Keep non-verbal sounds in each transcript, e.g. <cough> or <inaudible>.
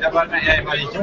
Jag bara, nej, bara gick och.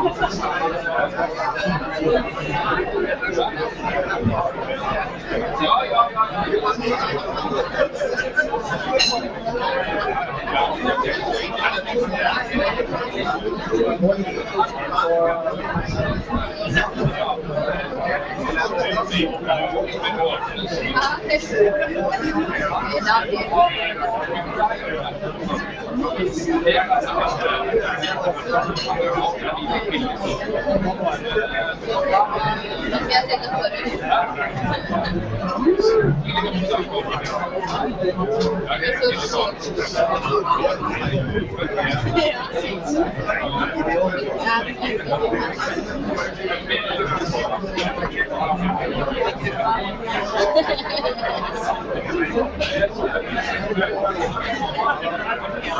bare, jeg Yeah. <laughs>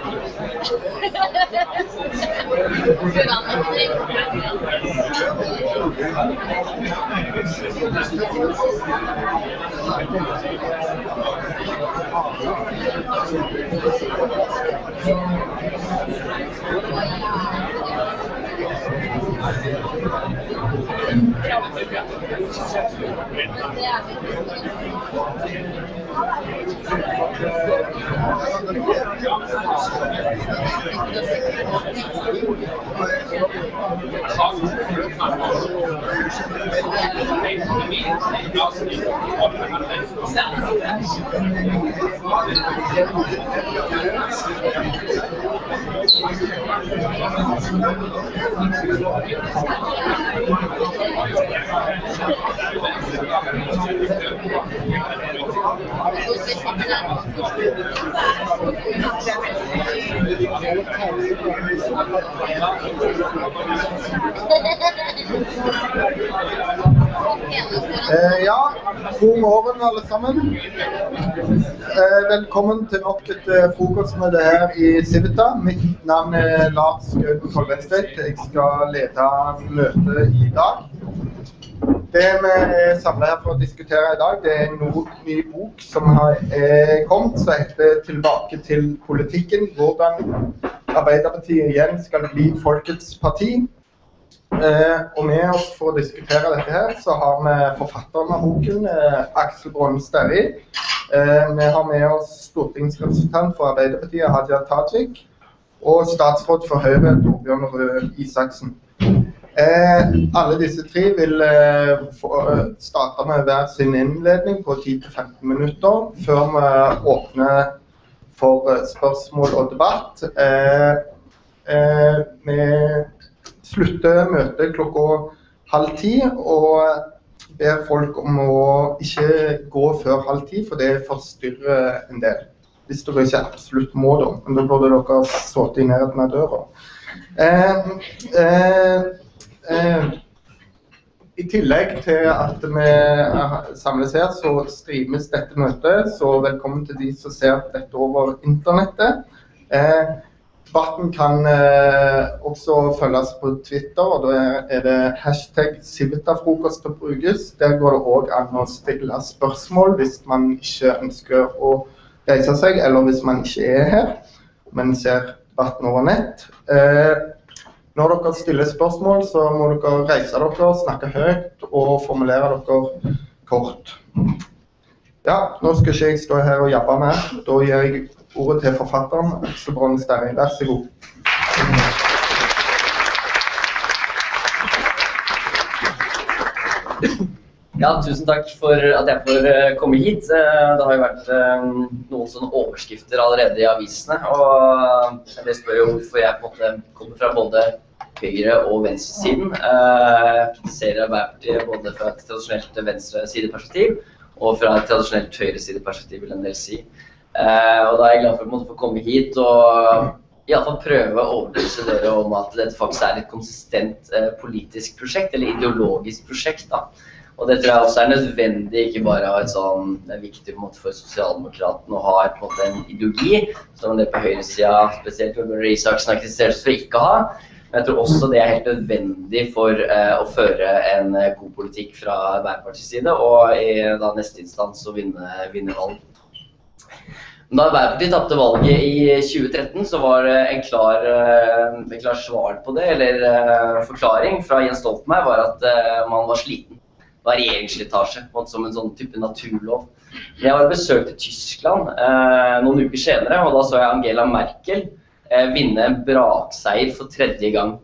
Yeah. そうですね Eh, ja, god morgen alle sammen. Eh, velkommen til nok et eh, frokostmøte her i Civita. Mitt navn er Lars Gauten Kolvenstveit. Jeg skal lede møtet i dag. Det vi er samla her for å diskutere i dag, det er en ny bok som har eh, kommet, som heter 'Tilbake til politikken'. Hvordan Arbeiderpartiet igjen skal bli folkets parti. Eh, og med oss for å diskutere dette her, så har vi forfatteren av boken, eh, Aksel Bronn Sterri. Eh, vi har med oss stortingsrepresentant for Arbeiderpartiet, Hadia Tajik. Og statsråd for Høyre, Torbjørn Røe Isaksen. Eh, alle disse tre vil eh, få, starte med hver sin innledning på 10-15 minutter før vi åpner for spørsmål og debatt. vi slutter møtet klokka halv ti og ber folk om å ikke gå før halv ti, for det forstyrrer en del. Hvis dere ikke absolutt må, da. Men da burde dere sittet i nærheten av døra. Eh, eh, eh, I tillegg til at vi samles her, så streames dette møtet. Så velkommen til de som ser dette over internettet. Debatten kan eh, også følges på Twitter, og da er det hashtag Civita-frokost som brukes. Der går det òg an å stille spørsmål hvis man ikke ønsker å reise seg, eller hvis man ikke er her, men ser debatten over nett. Eh, når dere stiller spørsmål, så må dere reise dere, snakke høyt og formulere dere kort. Ja, nå skal ikke jeg stå her og jabbe mer. Da gir jeg ordet til forfatteren Aksel Brønn Sterri. Vær så god. Ja, tusen takk for at jeg får eh, komme hit. Eh, det har jo vært eh, noen sånne overskrifter allerede i avisene. Og jeg spør jo hvorfor jeg på en måte kommer fra både høyre- og venstresiden. Jeg kritiserer Arbeiderpartiet både fra et tradisjonelt venstresideperspektiv og fra et tradisjonelt høyresideperspektiv, vil en del si. Og da er jeg glad for å få komme hit og iallfall prøve å overbevise dere om at dette faktisk er et konsistent politisk prosjekt, eller ideologisk prosjekt. da. Og det tror jeg også er nødvendig, ikke bare av et sånn, det er viktig på en måte for sosialdemokratene å ha et, på en, måte, en ideologi, som det på høyresida, spesielt Bjørn Isaksen, har kritisert for ikke å ha. Men jeg tror også det er helt nødvendig for eh, å føre en eh, god politikk fra Arbeiderpartiets side, og i da, neste instans å vinne, vinne valg. Da Arbeiderpartiet tapte valget i 2013, så var det en klar, eh, en klar svar på det, eller uh, forklaring fra Jens Stoltenberg, var at man var sliten. Det var regjeringsslitasje, som en sånn type naturlov. Jeg var og besøkte Tyskland eh, noen uker senere, og da så jeg Angela Merkel vinne en brakseier for tredje gang.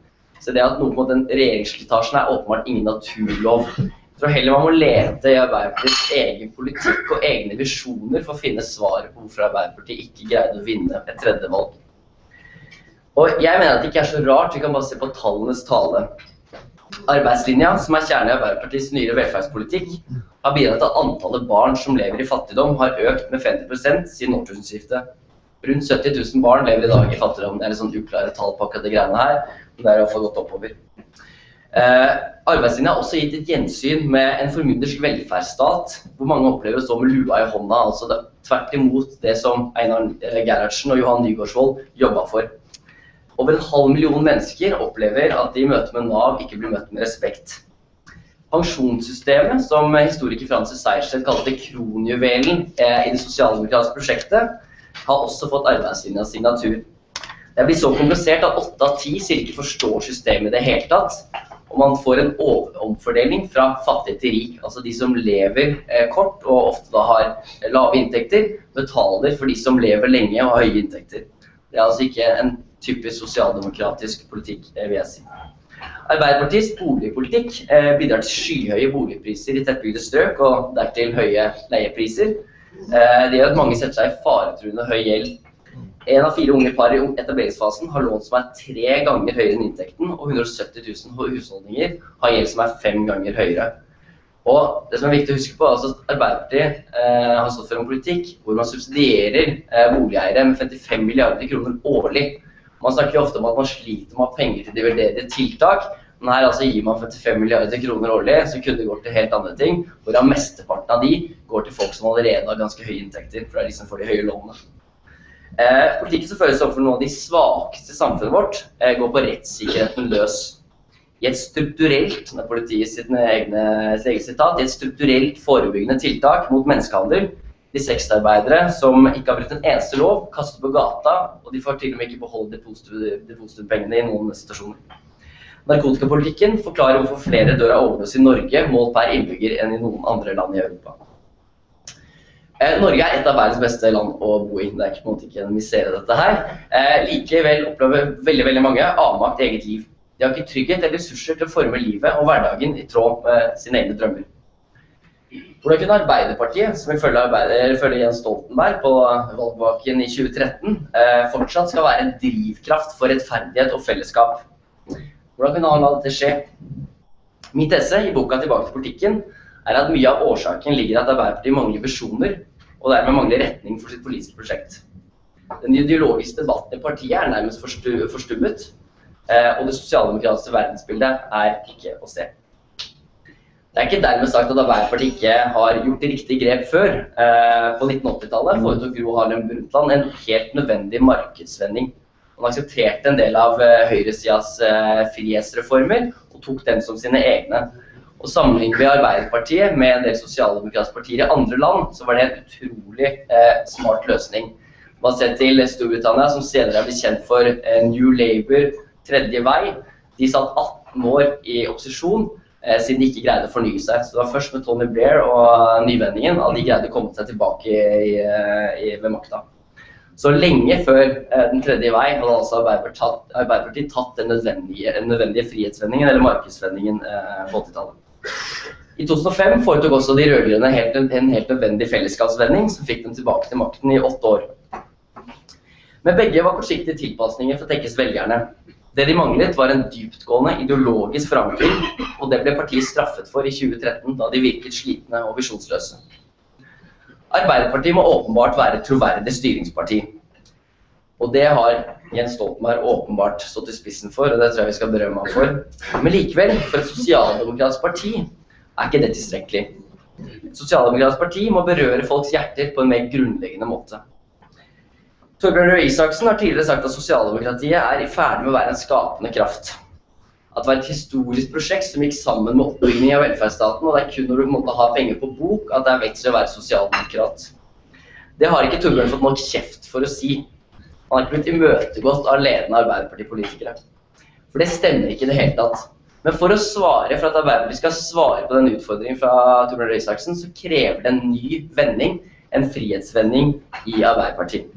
Så det at noe på den regjeringsslitasjen er åpenbart ingen naturlov. Jeg tror heller man må lete i Arbeiderpartiets egen politikk og egne visjoner for å finne svaret på hvorfor Arbeiderpartiet ikke greide å vinne et tredje valg. Og jeg mener at det ikke er så rart, vi kan bare se på tallenes tale. Arbeidslinja, som er kjernen i Arbeiderpartiets nyere velferdspolitikk, har bidratt til at antallet barn som lever i fattigdom, har økt med 50% siden årtusenskiftet. Rundt 70 000 barn lever i dag i fattigdom. Det er litt sånn uklare tall på akkurat de greiene her, men det er iallfall gått oppover. Eh, Arbeidslinja har også gitt et gjensyn med en formyndersk velferdsstat, hvor mange opplever å stå med lua i hånda. altså Tvert imot det som Einar eh, Gerhardsen og Johan Nygaardsvold jobba for. Over en halv million mennesker opplever at de i møte med Nav ikke blir møtt med respekt. Pensjonssystemet, som historiker Francis Sejersted kalte kronjuvelen eh, i det sosialdemokratiske prosjektet, har også fått arbeidslinjas signatur. Det er blitt så komplisert at åtte av ti ikke forstår systemet i det hele tatt. Og man får en omfordeling fra fattig til rik. Altså de som lever eh, kort og ofte da har lave inntekter, betaler for de som lever lenge og har høye inntekter. Det er altså ikke en typisk sosialdemokratisk politikk, vil jeg si. Arbeiderpartiets boligpolitikk eh, bidrar til skyhøye boligpriser i tettbygde strøk og dertil høye leiepriser. Eh, det gjør at mange setter seg i faretruende høy gjeld en av fire unge par i etableringsfasen har lån som er tre ganger høyere enn inntekten, og 170 000 husholdninger har gjeld som er fem ganger høyere. Og det som er viktig å huske på, er at Arbeiderpartiet eh, har stått for en politikk hvor man subsidierer eh, boligeiere med 55 milliarder kroner årlig. Man snakker jo ofte om at man sliter med penger til diverderende tiltak, men her altså gir man 45 milliarder kroner årlig, så kunne det gått til helt andre ting, hvorav mesteparten av de går til folk som allerede har ganske høye inntekter, for det er de som får de høye lånene. Eh, politikken som føres overfor noen av de svakeste i samfunnet vårt, eh, går på rettssikkerheten løs. I et strukturelt politiet sitt egne, eget sitat, i et strukturelt forebyggende tiltak mot menneskehandel. De sexarbeidere som ikke har brutt en eneste lov, kastet på gata, og de får til og med ikke beholde depositumpengene i noen situasjoner. Narkotikapolitikken forklarer hvorfor flere dør av overdose i Norge målt per innbygger enn i noen andre land i Europa. Eh, Norge er et av verdens beste land å bo i. Det er ikke ikke en misere dette her. Eh, likevel opplever veldig veldig mange avmakt i eget liv. De har ikke trygghet eller ressurser til å forme livet og hverdagen i tråd med sine egne drømmer. Hvordan kunne Arbeiderpartiet, som ifølge Jens Stoltenberg på valgvaken i 2013, eh, fortsatt skal være en drivkraft for rettferdighet og fellesskap? Hvordan kunne han la dette skje? Mitt esse i boka 'Tilbake til politikken' er at mye av årsaken ligger at Arbeiderpartiet mangler visjoner og dermed mangler retning for sitt politiske prosjekt. Den ideologiske debatten i partiet er nærmest forstummet, eh, og det sosialdemokratiske verdensbildet er ikke å se. Det er ikke dermed sagt at Arbeiderpartiet ikke har gjort riktige grep før. Eh, på 1980-tallet foretok Gro Harlem Brundtland en helt nødvendig markedsvending. Han aksepterte en del av eh, høyresidas frihetsreformer og tok dem som sine egne. Og Sammenligner vi Arbeiderpartiet med en del sosialdemokratiske partier i andre land, så var det en utrolig eh, smart løsning. Man ser til Storbritannia, som senere er blitt kjent for eh, New Labour, tredje vei. De satt 18 år i opposisjon eh, siden de ikke greide å fornye seg. Så det var først med Tony Blair og nyvendingen at de greide å komme seg tilbake i, i, ved makta. Så lenge før eh, den tredje vei hadde altså Arbeiderpartiet tatt, Arbeiderpartiet tatt den nødvendige, nødvendige frihetsvendingen, eller markedsvendingen, eh, på 80-tallet. I 2005 foretok også de rød-grønne en helt nødvendig fellesskapsvending som fikk dem tilbake til makten i åtte år. Men begge var kortsiktige tilpasninger for å tekkes velgerne. Det de manglet, var en dyptgående ideologisk forankring, og det ble partiet straffet for i 2013, da de virket slitne og visjonsløse. Arbeiderpartiet må åpenbart være et troverdig styringsparti. Og det har Jens Stoltenberg åpenbart stått i spissen for, og det tror jeg vi skal berømme ham for. Men likevel, for et sosialdemokratisk parti er ikke det tilstrekkelig. Et sosialdemokratisk parti må berøre folks hjerter på en mer grunnleggende måte. Torbjørn Røe Isaksen har tidligere sagt at sosialdemokratiet er i ferd med å være en skapende kraft. At det var et historisk prosjekt som gikk sammen med oppbygging av velferdsstaten, og det er kun når du måtte ha penger på bok at det er vits i å være sosialdemokrat. Det har ikke Torbjørn fått nok kjeft for å si. Han har ikke blitt imøtegått av ledende Arbeiderpartipolitikere. For det stemmer ikke i det hele tatt. Men for å svare, for at Arbeiderpartiet skal svare på den utfordringen fra Torbjørn Røe Isaksen, så krever det en ny vending, en frihetsvending i Arbeiderpartiet.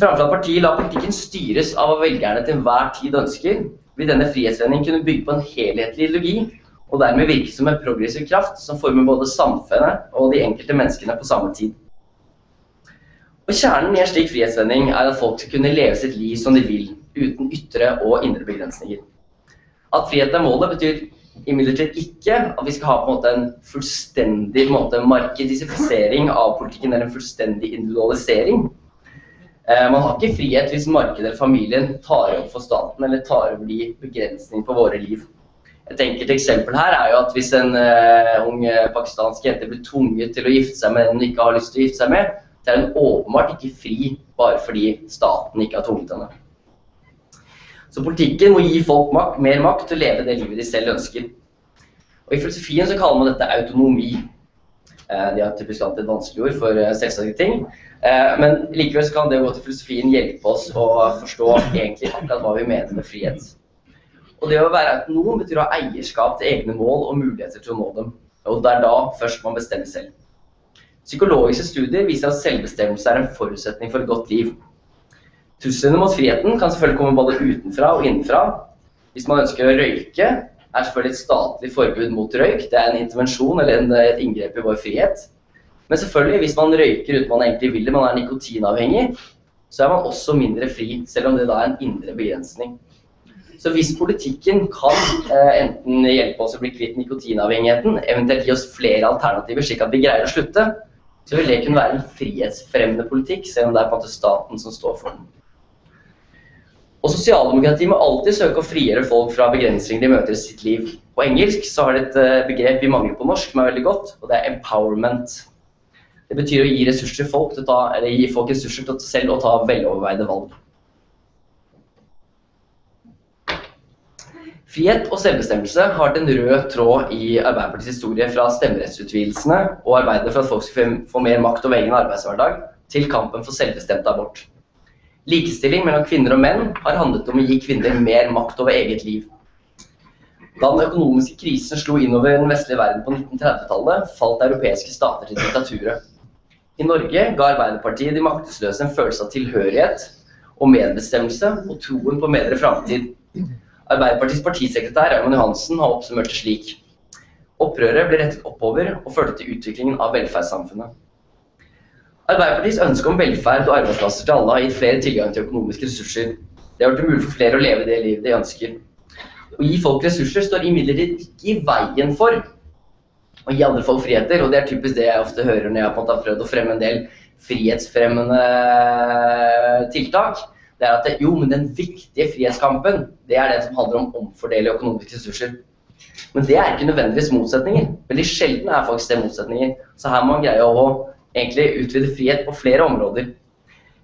Framfor at partiet lar politikken styres av hva velgerne til enhver tid ønsker, vil denne frihetsvendingen kunne bygge på en helhetlig ideologi, og dermed virke som en progressiv kraft som former både samfunnet og de enkelte menneskene på samme tid. Og Kjernen i en slik frihetsvending er at folk skal kunne leve sitt liv som de vil, uten ytre og indre begrensninger. At frihet er målet, betyr imidlertid ikke at vi skal ha på en måte en fullstendig en markedisifisering av politikken, eller en fullstendig individualisering. Eh, man har ikke frihet hvis markedet eller familien tar opp for staten, eller tar over de begrensningene på våre liv. Et enkelt eksempel her er jo at hvis en uh, ung pakistansk jente blir tvunget til å gifte seg med en hun ikke har lyst til å gifte seg med, så er hun åpenbart ikke fri bare fordi staten ikke har tvunget henne. Så politikken må gi folk makt, mer makt til å leve det livet de selv ønsker. Og I filosofien så kaller man dette autonomi. Eh, de har typisk alltid et vanskelig ord for eh, selvsagte ting. Eh, men likevel kan det å gå til filosofien hjelpe oss å forstå egentlig akkurat hva vi mener med frihet. Og det å være autonom betyr å ha eierskap til egne mål og muligheter til å nå dem. Og det er da først man bestemmer selv. Psykologiske studier viser at selvbestemmelse er en forutsetning for et godt liv. Truslene mot friheten kan selvfølgelig komme både utenfra og innenfra. Hvis man ønsker å røyke, er selvfølgelig et statlig forbud mot røyk. Det er en intervensjon eller et inngrep i vår frihet. Men selvfølgelig, hvis man røyker uten man egentlig vil det, man er nikotinavhengig, så er man også mindre fri, selv om det da er en indre begrensning. Så hvis politikken kan eh, enten hjelpe oss å bli kvitt nikotinavhengigheten, eventuelt gi oss flere alternativer slik at vi greier å slutte, så vil det kunne være en frihetsfremmende politikk, selv om det er på en måte staten som står for den. Og Sosialdemokratiet må alltid søke å frigjøre folk fra begrensninger de møter i sitt liv. På engelsk så har det et eh, begrep vi mangler på norsk, som er veldig godt, og det er empowerment. Det betyr å gi, folk ta, gi folk ressurser til selv å ta veloverveide valg. Frihet og selvbestemmelse har vært en rød tråd i Arbeiderpartiets historie fra stemmerettsutvidelsene og arbeidet for at folk skal få mer makt over egen arbeidshverdag, til kampen for selvbestemt abort. Likestilling mellom kvinner og menn har handlet om å gi kvinner mer makt over eget liv. Da den økonomiske krisen slo innover den vestlige verden på 1930-tallet, falt europeiske stater til diktaturet. I Norge ga Arbeiderpartiet de maktesløse en følelse av tilhørighet og medbestemmelse og troen på bedre framtid. Arbeiderpartiets partisekretær Raymond Johansen har oppsummert det slik. Opprøret ble rettet oppover og førte til utviklingen av velferdssamfunnet. Arbeiderpartiets ønske om velferd og arbeidsplasser til alle har gitt flere tilgang til økonomiske ressurser. Det har gjort det mulig for flere å leve det livet de ønsker. Å gi folk ressurser står imidlertid ikke i veien for å gi andre folk friheter, og det er typisk det jeg ofte hører når jeg har prøvd å fremme en del frihetsfremmende tiltak det er at jo, men den viktige frihetskampen, det er det som handler om omfordele økonomiske ressurser. Men det er ikke nødvendigvis motsetninger. Veldig sjelden er faktisk det motsetninger. Så her må man greie å egentlig utvide frihet på flere områder.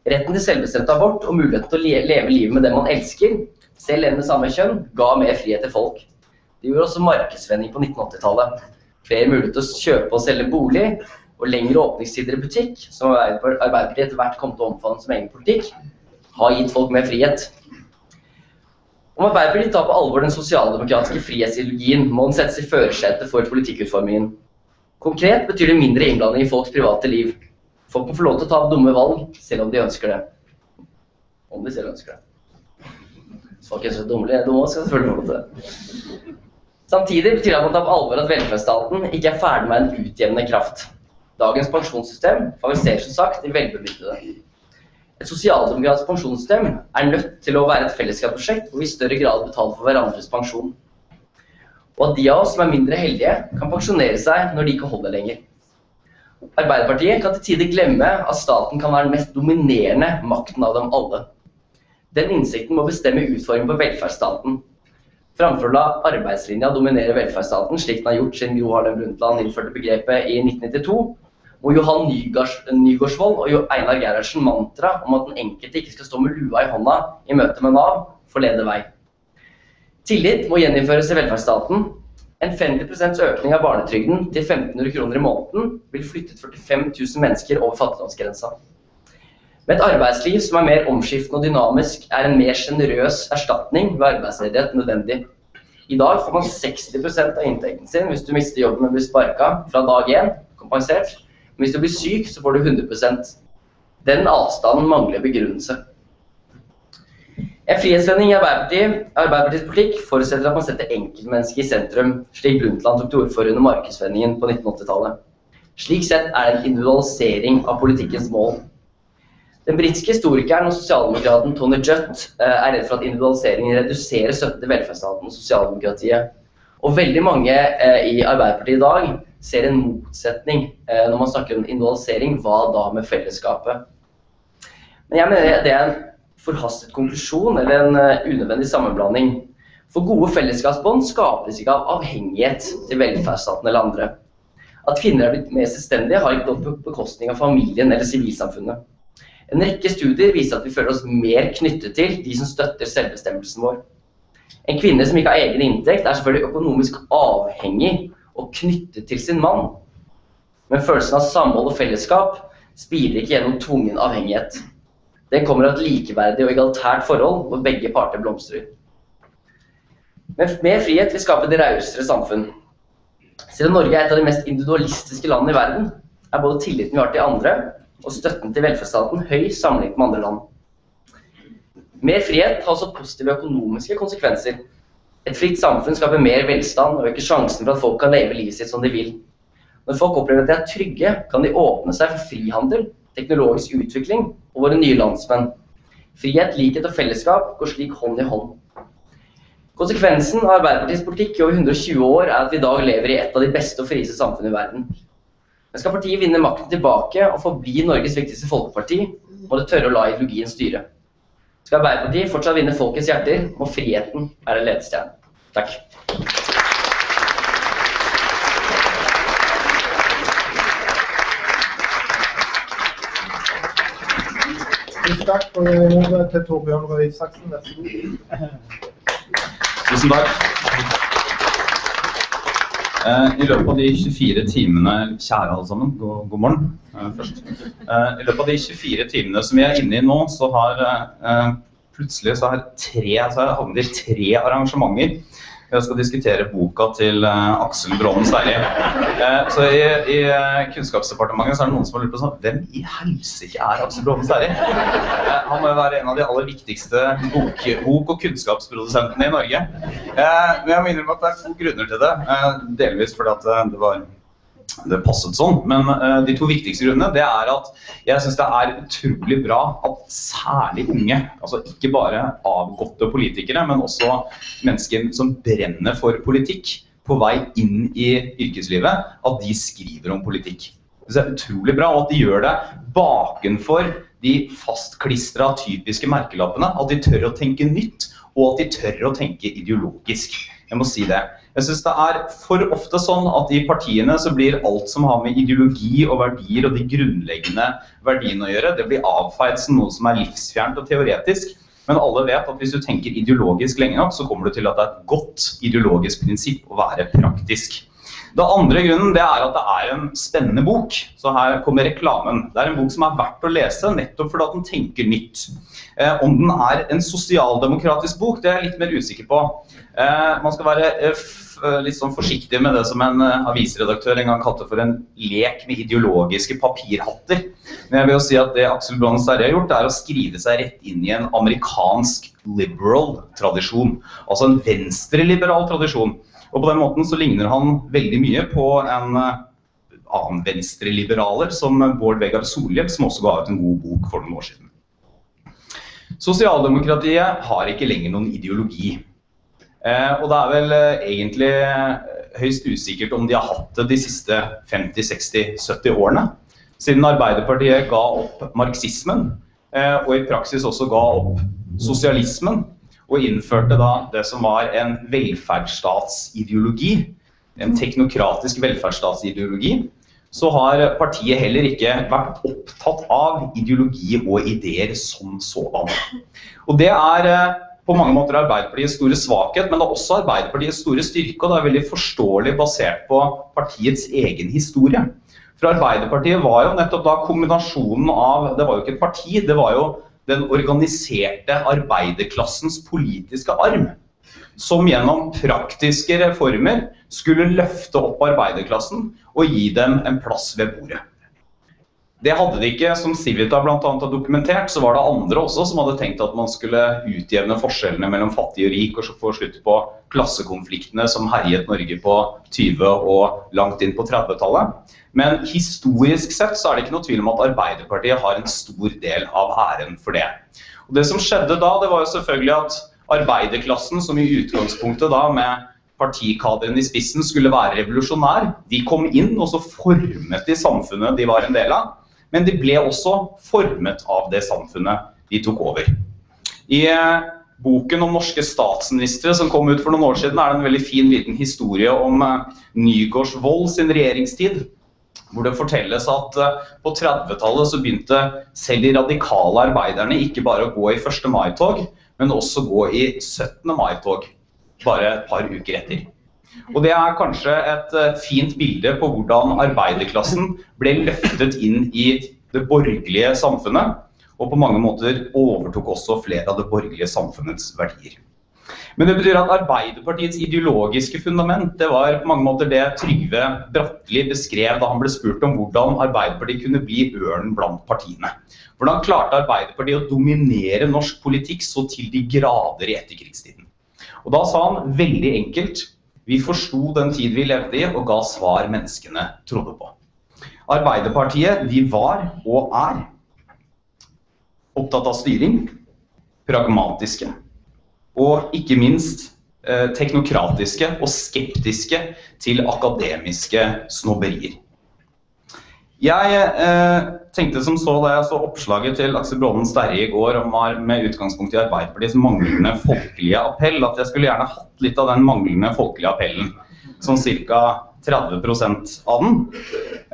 Retten til selvbestemt abort og muligheten til å leve livet med den man elsker, selv en med samme kjønn, ga mer frihet til folk. Det gjorde også markedsvending på 1980-tallet. Flere muligheter til å kjøpe og selge bolig, og lengre åpningstider i butikk, som Arbeiderpartiet etter hvert kom til å omfavne som egen politikk, har gitt folk mer frihet. Om Arbeiderpartiet tar på alvor den sosialdemokratiske frihetsideologien, må den settes i førersetet for politikkutformingen. Konkret betyr det mindre innblanding i folks private liv. Folk må få lov til å ta dumme valg, selv om de ønsker det. Om de selv ønsker det. Så folk er så dumme, dumme skal selvfølgelig få lov til det. Samtidig betyr det at man tar på alvor at velferdsstaten ikke er ferdig med en utjevnende kraft. Dagens pensjonssystem favoriserer som sagt de velbemidlede. Et sosialdemokratisk pensjonssystem er nødt til å være et fellesskapsprosjekt hvor vi i større grad betaler for hverandres pensjon. Og at de av oss som er mindre heldige, kan pensjonere seg når de ikke holder lenger. Arbeiderpartiet kan til tider glemme at staten kan være den mest dominerende makten av dem alle. Den innsikten må bestemme utformingen på velferdsstaten. Framfor å la arbeidslinja dominere velferdsstaten, slik den har gjort siden Gro Brundtland innførte begrepet i 1992, må Johan Nygaardsvold og Einar Gerhardsen mantra om at den enkelte ikke skal stå med lua i hånda i møte med Nav, forlede vei. Tillit må gjeninnføres i velferdsstaten. En 50% økning av barnetrygden til 1500 kroner i måneden vil flytte 45 000 mennesker over fattigdomsgrensa. Med et arbeidsliv som er mer omskiftende og dynamisk, er en mer sjenerøs erstatning ved arbeidsledighet nødvendig. I dag får man 60% av inntekten sin hvis du mister jobben og blir sparka fra dag én, kompensert. Men hvis du blir syk, så får du 100% Den avstanden mangler begrunnelse. En frihetsvending i Arbeiderpartiet, Arbeiderpartiets politikk forutsetter at man setter enkeltmennesket i sentrum, slik Brundtland tok til orde for under markedsvendingen på 1980-tallet. Slik sett er det en individualisering av politikkens mål. Den britiske historikeren og sosialdemokraten Tony Jutt eh, er redd for at individualiseringen reduserer støtten til velferdsstaten og sosialdemokratiet. Og veldig mange eh, i Arbeiderpartiet i dag ser en motsetning eh, når man snakker om individualisering. Hva da med fellesskapet? Men jeg mener det er en forhastet konklusjon eller en unødvendig sammenblanding. For gode fellesskapsbånd skapes ikke av avhengighet til velferdsstaten eller andre. At kvinner er blitt mer selvstendige, har ikke gått på bekostning av familien eller sivilsamfunnet. En rekke studier viser at vi føler oss mer knyttet til de som støtter selvbestemmelsen vår. En kvinne som ikke har egen inntekt, er selvfølgelig økonomisk avhengig og knyttet til sin mann. Men følelsen av samhold og fellesskap spirer ikke gjennom tvungen avhengighet. Den kommer av et likeverdig og egalitært forhold hvor begge parter blomstrer. Men mer frihet vil skape det rausere samfunn. Siden Norge er et av de mest individualistiske landene i verden, er både tilliten vi har til andre og støtten til velferdsstaten høy sammenlignet med andre land. Mer frihet har også positive økonomiske konsekvenser. Et fritt samfunn skaper mer velstand og øker sjansen for at folk kan leve livet sitt som de vil. Når folk opplever at de er trygge, kan de åpne seg for frihandel teknologisk utvikling og våre nye landsmenn. Frihet, likhet og fellesskap går slik hånd i hånd. Konsekvensen av Arbeiderpartiets politikk i over 120 år er at vi i dag lever i et av de beste og frieste samfunn i verden. Men skal partiet vinne makten tilbake og forbli Norges viktigste folkeparti, må det tørre å la ideologien styre. Skal Arbeiderpartiet fortsatt vinne folkets hjerter, må friheten være ledestjernen. Takk. Tusen takk. for ordet til Torbjørn Røe Isaksen. Vær så god. Tusen takk. Eh, I løpet av de 24 timene Kjære alle sammen, god, god morgen uh, først. Uh, I løpet av de 24 timene som vi er inne i nå, så har plutselig så har tre, så har tre arrangementer jeg skal diskutere boka til uh, Aksel Brånen Sverige. Uh, så i, i uh, Kunnskapsdepartementet så er det noen som har lurt på sånn Hvem i helsike er Aksel Brånen Sverige? han må jo være en av de aller viktigste bok, bok- og kunnskapsprodusentene i Norge. men jeg må innrømme at det er to grunner til det. delvis fordi at det var det passet sånn. Men uh, de to viktigste grunnene det er at jeg syns det er utrolig bra at særlig unge, altså ikke bare avgåtte politikere, men også mennesker som brenner for politikk på vei inn i yrkeslivet, at de skriver om politikk. Det er utrolig bra, at de gjør det bakenfor de fastklistra typiske merkelappene. At de tør å tenke nytt, og at de tør å tenke ideologisk. Jeg må si det. Jeg synes det er for ofte sånn at i partiene så blir alt som har med ideologi og verdier og de grunnleggende verdiene å gjøre, det blir avfeid som noe som er livsfjernt og teoretisk. Men alle vet at hvis du tenker ideologisk lenge nok, så kommer du til at det er et godt ideologisk prinsipp å være praktisk. Det andre grunnen det er at det er en spennende bok. Så her kommer reklamen. Det er en bok som er verdt å lese, nettopp fordi at den tenker nytt. Eh, om den er en sosialdemokratisk bok, det er jeg litt mer usikker på. Eh, man skal være eh, litt sånn forsiktig med det som en avisredaktør en gang kalte for en lek med ideologiske papirhatter. Men jeg vil jo si at det Aksel Brand Sterre har gjort, er å skrive seg rett inn i en amerikansk liberal tradisjon. Altså en venstreliberal tradisjon. Og på den måten så ligner han veldig mye på en annen venstreliberaler som Bård Vegar Solhjell, som også ga ut en god bok for noen år siden. Sosialdemokratiet har ikke lenger noen ideologi. Eh, og det er vel eh, egentlig høyst usikkert om de har hatt det de siste 50-60-70 årene. Siden Arbeiderpartiet ga opp marxismen, eh, og i praksis også ga opp sosialismen, og innførte da det som var en velferdsstatsideologi, en teknokratisk velferdsstatsideologi, så har partiet heller ikke vært opptatt av ideologi og ideer som sådan. Og det er eh, på mange måter Arbeiderpartiets store svakhet, men det er også Arbeiderpartiets store styrke. Og det er veldig forståelig basert på partiets egen historie. For Arbeiderpartiet var jo nettopp da kombinasjonen av Det var jo ikke et parti, det var jo den organiserte arbeiderklassens politiske arm. Som gjennom praktiske reformer skulle løfte opp arbeiderklassen og gi dem en plass ved bordet. Det hadde de ikke, som Civita bl.a. har dokumentert, så var det andre også som hadde tenkt at man skulle utjevne forskjellene mellom fattig og rik og få slutt på klassekonfliktene som herjet Norge på 20- og langt inn på 30-tallet. Men historisk sett så er det ikke noe tvil om at Arbeiderpartiet har en stor del av æren for det. Og det som skjedde da, det var jo selvfølgelig at arbeiderklassen, som i utgangspunktet da med partikaderen i spissen skulle være revolusjonær, de kom inn og så formet de samfunnet de var en del av men de ble også formet av det samfunnet de tok over. I eh, boken om norske statsministre som kom ut for noen år siden, er det en veldig fin liten historie om eh, Nygaardsvold sin regjeringstid. Hvor det fortelles at eh, på 30-tallet så begynte selv de radikale arbeiderne ikke bare å gå i 1. mai-tog, men også gå i 17. mai-tog bare et par uker etter. Og det er kanskje et eh, fint bilde på hvordan arbeiderklassen ble løftet inn i det borgerlige samfunnet, og på mange måter overtok også flere av det borgerlige samfunnets verdier. Men det betyr at Arbeiderpartiets ideologiske fundament det var på mange måter det Trygve Bratteli beskrev da han ble spurt om hvordan Arbeiderpartiet kunne bli ørnen blant partiene. Hvordan klarte Arbeiderpartiet å dominere norsk politikk så til de grader i etterkrigstiden? Og Da sa han veldig enkelt vi forsto den tid vi levde i, og ga svar menneskene trodde på. Arbeiderpartiet de var og er opptatt av styring, pragmatiske og ikke minst eh, teknokratiske og skeptiske til akademiske snobberier. Jeg eh, tenkte som så da jeg så oppslaget til Aksel Brånen Sterre i går om med utgangspunkt i Arbeiderpartiets manglende folkelige appell, at jeg skulle gjerne hatt litt av den manglende folkelige appellen. Sånn ca. 30% av den.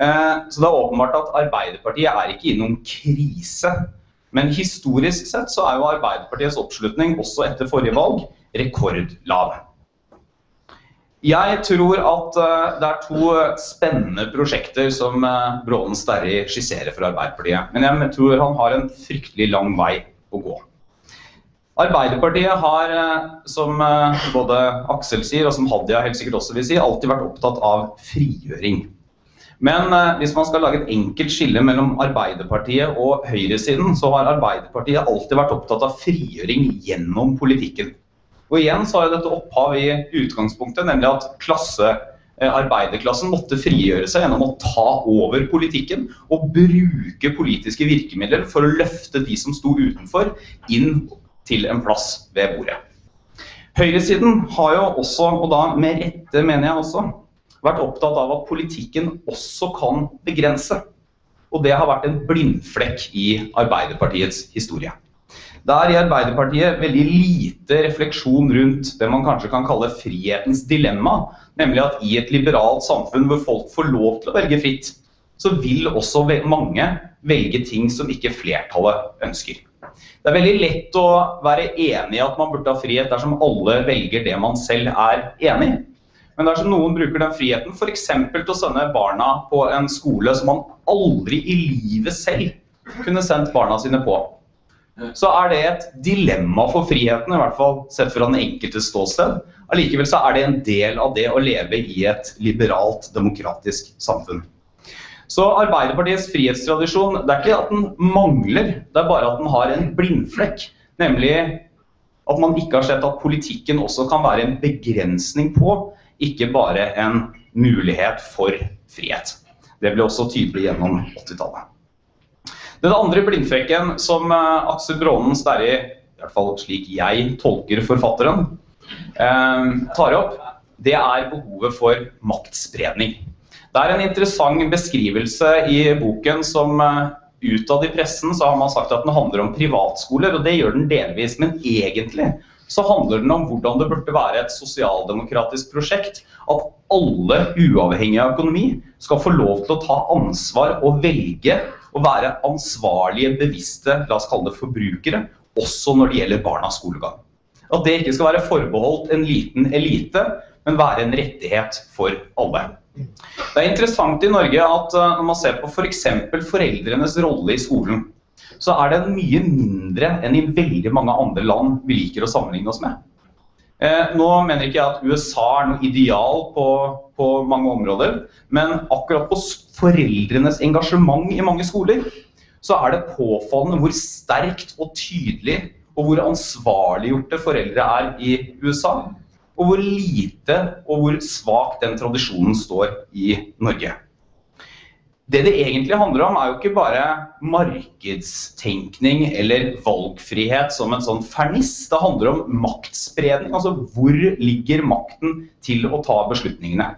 Eh, så det er åpenbart at Arbeiderpartiet er ikke i noen krise. Men historisk sett så er jo Arbeiderpartiets oppslutning også etter forrige valg rekordlav. Jeg tror at uh, det er to spennende prosjekter som uh, Brålen Sterri skisserer for Arbeiderpartiet. Men jeg tror han har en fryktelig lang vei å gå. Arbeiderpartiet har, som både Aksel sier, og som Hadia helt sikkert også vil si, alltid vært opptatt av frigjøring. Men hvis man skal lage et enkelt skille mellom Arbeiderpartiet og høyresiden, så har Arbeiderpartiet alltid vært opptatt av frigjøring gjennom politikken. Og igjen så har dette opphav i utgangspunktet, nemlig at klasse, eh, arbeiderklassen måtte frigjøre seg gjennom å ta over politikken og bruke politiske virkemidler for å løfte de som sto utenfor, inn til en plass ved bordet. Høyresiden har jo også, og da med rette mener jeg også, vært opptatt av at politikken også kan begrense. Og det har vært en blindflekk i Arbeiderpartiets historie. Det er i Arbeiderpartiet veldig lite refleksjon rundt det man kanskje kan kalle frihetens dilemma. Nemlig at i et liberalt samfunn hvor folk får lov til å velge fritt, så vil også mange velge ting som ikke flertallet ønsker. Det er veldig lett å være enig i at man burde ha frihet dersom alle velger det man selv er enig i. Men dersom noen bruker den friheten f.eks. til å sende barna på en skole som man aldri i livet selv kunne sendt barna sine på, så er det et dilemma for friheten, i hvert fall sett fra den enkeltes ståsted. Allikevel så er det en del av det å leve i et liberalt, demokratisk samfunn. Så Arbeiderpartiets frihetstradisjon det er ikke at den mangler, det er bare at den har en blindflekk. Nemlig at man ikke har sett at politikken også kan være en begrensning på, ikke bare en mulighet for frihet. Det ble også tydelig gjennom 80-tallet. Den andre blindflekken som uh, Aksel Braanen Sterri, i hvert fall slik jeg tolker forfatteren, uh, tar opp, det er behovet for maktspredning. Det er en interessant beskrivelse i boken som uh, utad i pressen så har man sagt at den handler om privatskoler, og det gjør den delvis. Men egentlig så handler den om hvordan det burde være et sosialdemokratisk prosjekt. At alle, uavhengig av økonomi, skal få lov til å ta ansvar og velge å være ansvarlige, bevisste, la oss kalle det forbrukere, også når det gjelder barnas skolegang. At det ikke skal være forbeholdt en liten elite, men være en rettighet for alle. Det er interessant i Norge at eh, når man ser på f.eks. For foreldrenes rolle i skolen, så er den mye mindre enn i veldig mange andre land vi liker å sammenligne oss med. Eh, nå mener ikke jeg at USA er noe ideal på, på mange områder, men akkurat på foreldrenes engasjement i mange skoler, så er det påfallende hvor sterkt og tydelig og hvor ansvarliggjorte foreldre er i USA og hvor lite og hvor svak den tradisjonen står i Norge. Det det egentlig handler om, er jo ikke bare markedstenkning eller valgfrihet som en sånn ferniss. Det handler om maktspredning. Altså hvor ligger makten til å ta beslutningene?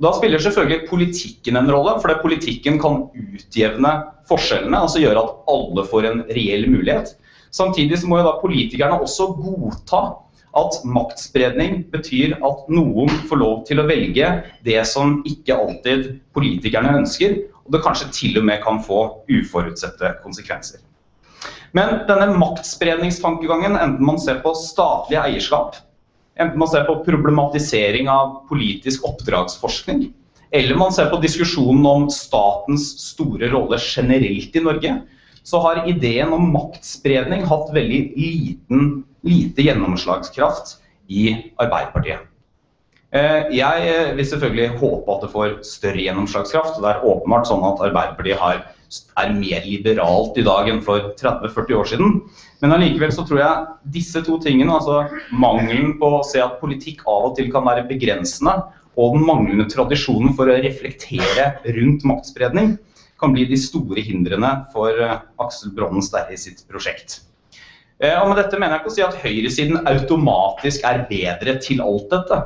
Da spiller selvfølgelig politikken en rolle, for politikken kan utjevne forskjellene. Altså gjøre at alle får en reell mulighet. Samtidig må jo da politikerne også godta at maktspredning betyr at noen får lov til å velge det som ikke alltid politikerne ønsker, og det kanskje til og med kan få uforutsette konsekvenser. Men denne maktspredningstankegangen, enten man ser på statlig eierskap, enten man ser på problematisering av politisk oppdragsforskning, eller man ser på diskusjonen om statens store rolle generelt i Norge, så har ideen om maktspredning hatt veldig liten lite gjennomslagskraft i Arbeiderpartiet. Eh, jeg vil selvfølgelig håpe at det får større gjennomslagskraft. Det er åpenbart sånn at Arbeiderpartiet er mer liberalt i dag enn for 30-40 år siden. Men allikevel så tror jeg disse to tingene, altså mangelen på å se at politikk av og til kan være begrensende, og den manglende tradisjonen for å reflektere rundt maktspredning, kan bli de store hindrene for eh, Aksel Bronnen i sitt prosjekt. Eh, og med dette mener jeg ikke å si at høyresiden automatisk er bedre til alt dette.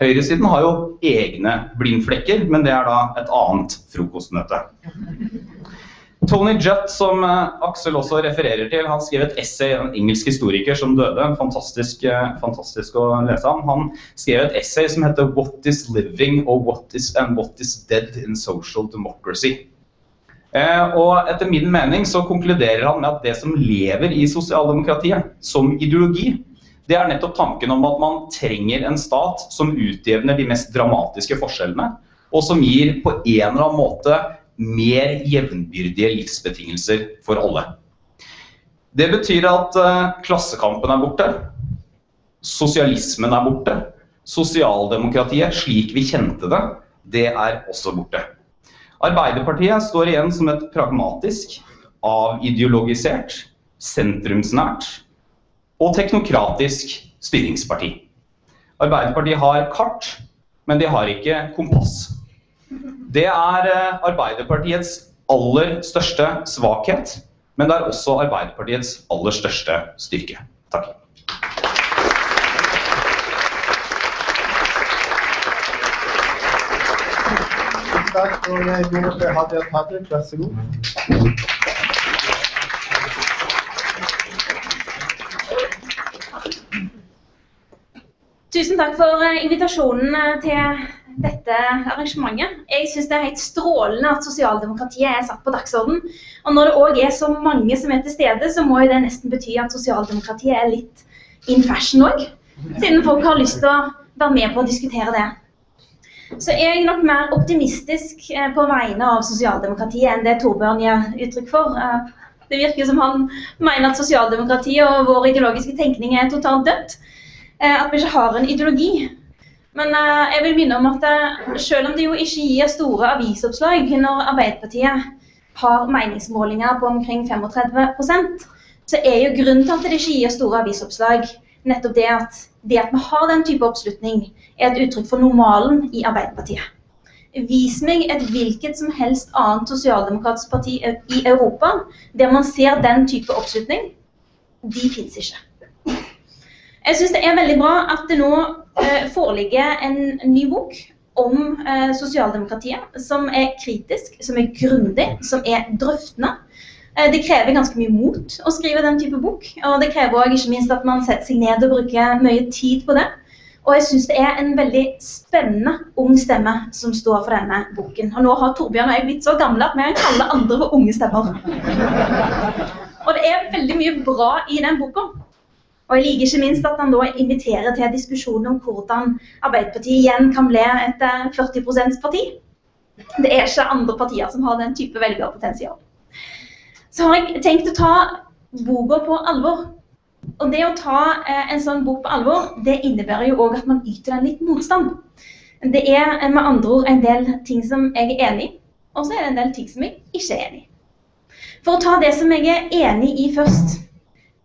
Høyresiden har jo egne blindflekker, men det er da et annet frokostmøte. Tony Jutt, som eh, Aksel også refererer til, han skrev et essay, en engelsk historiker som døde. Fantastisk, eh, fantastisk å lese om. Han skrev et essay som heter 'What is living what is, and what is dead in social democracy'. Eh, og etter min mening så konkluderer han med at det som lever i sosialdemokratiet som ideologi, det er nettopp tanken om at man trenger en stat som utjevner de mest dramatiske forskjellene, og som gir på en eller annen måte mer jevnbyrdige livsbetingelser for alle. Det betyr at uh, klassekampen er borte, sosialismen er borte, sosialdemokratiet slik vi kjente det, det er også borte. Arbeiderpartiet står igjen som et pragmatisk, avideologisert, sentrumsnært og teknokratisk styringsparti. Arbeiderpartiet har kart, men de har ikke kompass. Det er eh, Arbeiderpartiets aller største svakhet, men det er også Arbeiderpartiets aller største styrke. Takk. takk. for til Hadia Tajik, vær så god. Tusen takk for eh, invitasjonen eh, til dette arrangementet. Jeg syns det er helt strålende at sosialdemokratiet er satt på dagsorden. Og når det òg er så mange som er til stede, så må jo det nesten bety at sosialdemokratiet er litt in fashion òg. Siden folk har lyst til å være med på å diskutere det. Så er jeg nok mer optimistisk eh, på vegne av sosialdemokratiet enn det Torbjørn gir uttrykk for. Det virker som han mener at sosialdemokratiet og vår ideologiske tenkning er totalt dødt. Eh, at vi ikke har en ideologi. Men jeg vil minne om at selv om det jo ikke gir store avisoppslag når Arbeiderpartiet har meningsmålinger på omkring 35% så er jo grunnen til at det ikke gir store avisoppslag, nettopp det at det at vi har den type oppslutning, er et uttrykk for normalen i Arbeiderpartiet. Vis meg et hvilket som helst annet sosialdemokratisk parti i Europa der man ser den type oppslutning. De fins ikke. Jeg syns det er veldig bra at det nå eh, foreligger en ny bok om eh, sosialdemokratiet, som er kritisk, som er grundig, som er drøftende. Eh, det krever ganske mye mot å skrive den type bok, og det krever òg ikke minst at man setter seg ned og bruker mye tid på det. Og jeg syns det er en veldig spennende ung stemme som står for denne boken. Og nå har Torbjørn og jeg blitt så gamle at vi kan kalle andre for unge stemmer. <laughs> Og det er veldig mye bra i den boka. Og jeg liker ikke minst at han da inviterer til diskusjon om hvordan Arbeiderpartiet igjen kan bli et 40 %-parti. Det er ikke andre partier som har den type velgerpotensial. Så har jeg tenkt å ta boka på alvor. Og det å ta eh, en sånn bok på alvor, det innebærer jo òg at man yter den litt motstand. Det er eh, med andre ord en del ting som jeg er enig i, og så er det en del ting som jeg ikke er enig i. For å ta det som jeg er enig i først.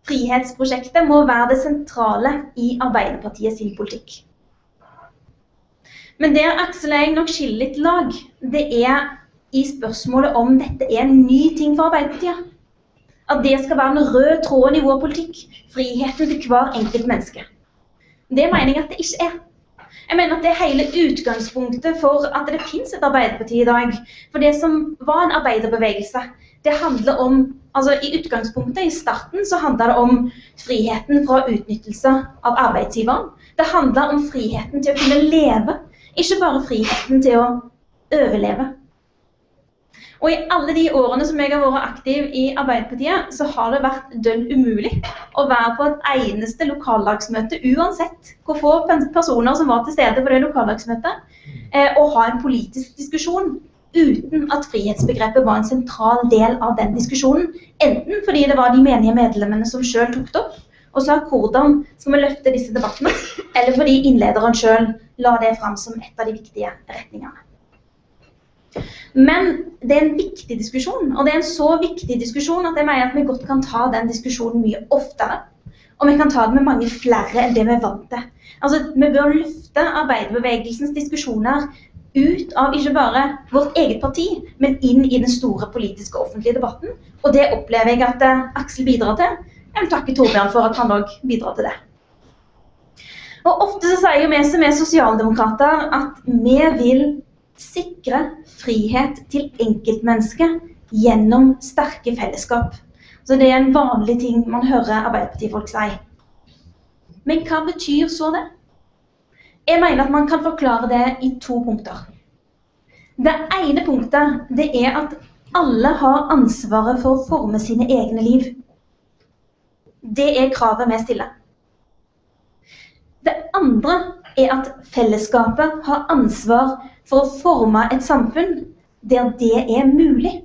Frihetsprosjektet må være det sentrale i Arbeiderpartiet sin politikk. Men der Aksel og jeg nok skiller litt lag, det er i spørsmålet om dette er en ny ting for Arbeiderpartiet. At det skal være den røde tråden i vår politikk. Friheten til hver enkelt menneske. Det mener jeg at det ikke er. Jeg mener at det er hele utgangspunktet for at det finnes et Arbeiderparti i dag. For det som var en arbeiderbevegelse, det handler om altså I utgangspunktet, i starten, så handla det om friheten fra utnyttelse av arbeidsgiveren. Det handla om friheten til å kunne leve, ikke bare friheten til å overleve. Og i alle de årene som jeg har vært aktiv i Arbeiderpartiet, så har det vært dønn umulig å være på et eneste lokallagsmøte, uansett hvor få personer som var til stede på det lokallagsmøtet, eh, og ha en politisk diskusjon uten at frihetsbegrepet var en sentral del av den diskusjonen. Enten fordi det var de menige medlemmene som sjøl tok det opp og sa hvordan skal vi løfte disse debattene, eller fordi innlederen sjøl la det fram som et av de viktige retningene. Men det er en viktig diskusjon, og det er en så viktig diskusjon at jeg mener at vi godt kan ta den diskusjonen mye oftere. Og vi kan ta den med mange flere enn det vi er vant til. Altså, Vi bør løfte arbeiderbevegelsens diskusjoner ut av ikke bare vårt eget parti, men inn i den store politiske offentlige debatten. Og det opplever jeg at uh, Aksel bidrar til. Jeg vil takke Torbjørn for at han òg bidrar til det. Og Ofte så sier vi som er sosialdemokrater at vi vil sikre frihet til enkeltmennesket gjennom sterke fellesskap. Så Det er en vanlig ting man hører Arbeiderpartifolk si. Men hva betyr så det? Jeg mener at man kan forklare det i to punkter. Det ene punktet det er at alle har ansvaret for å forme sine egne liv. Det er kravet vi stiller. Det andre er at fellesskapet har ansvar for å forme et samfunn der det er mulig.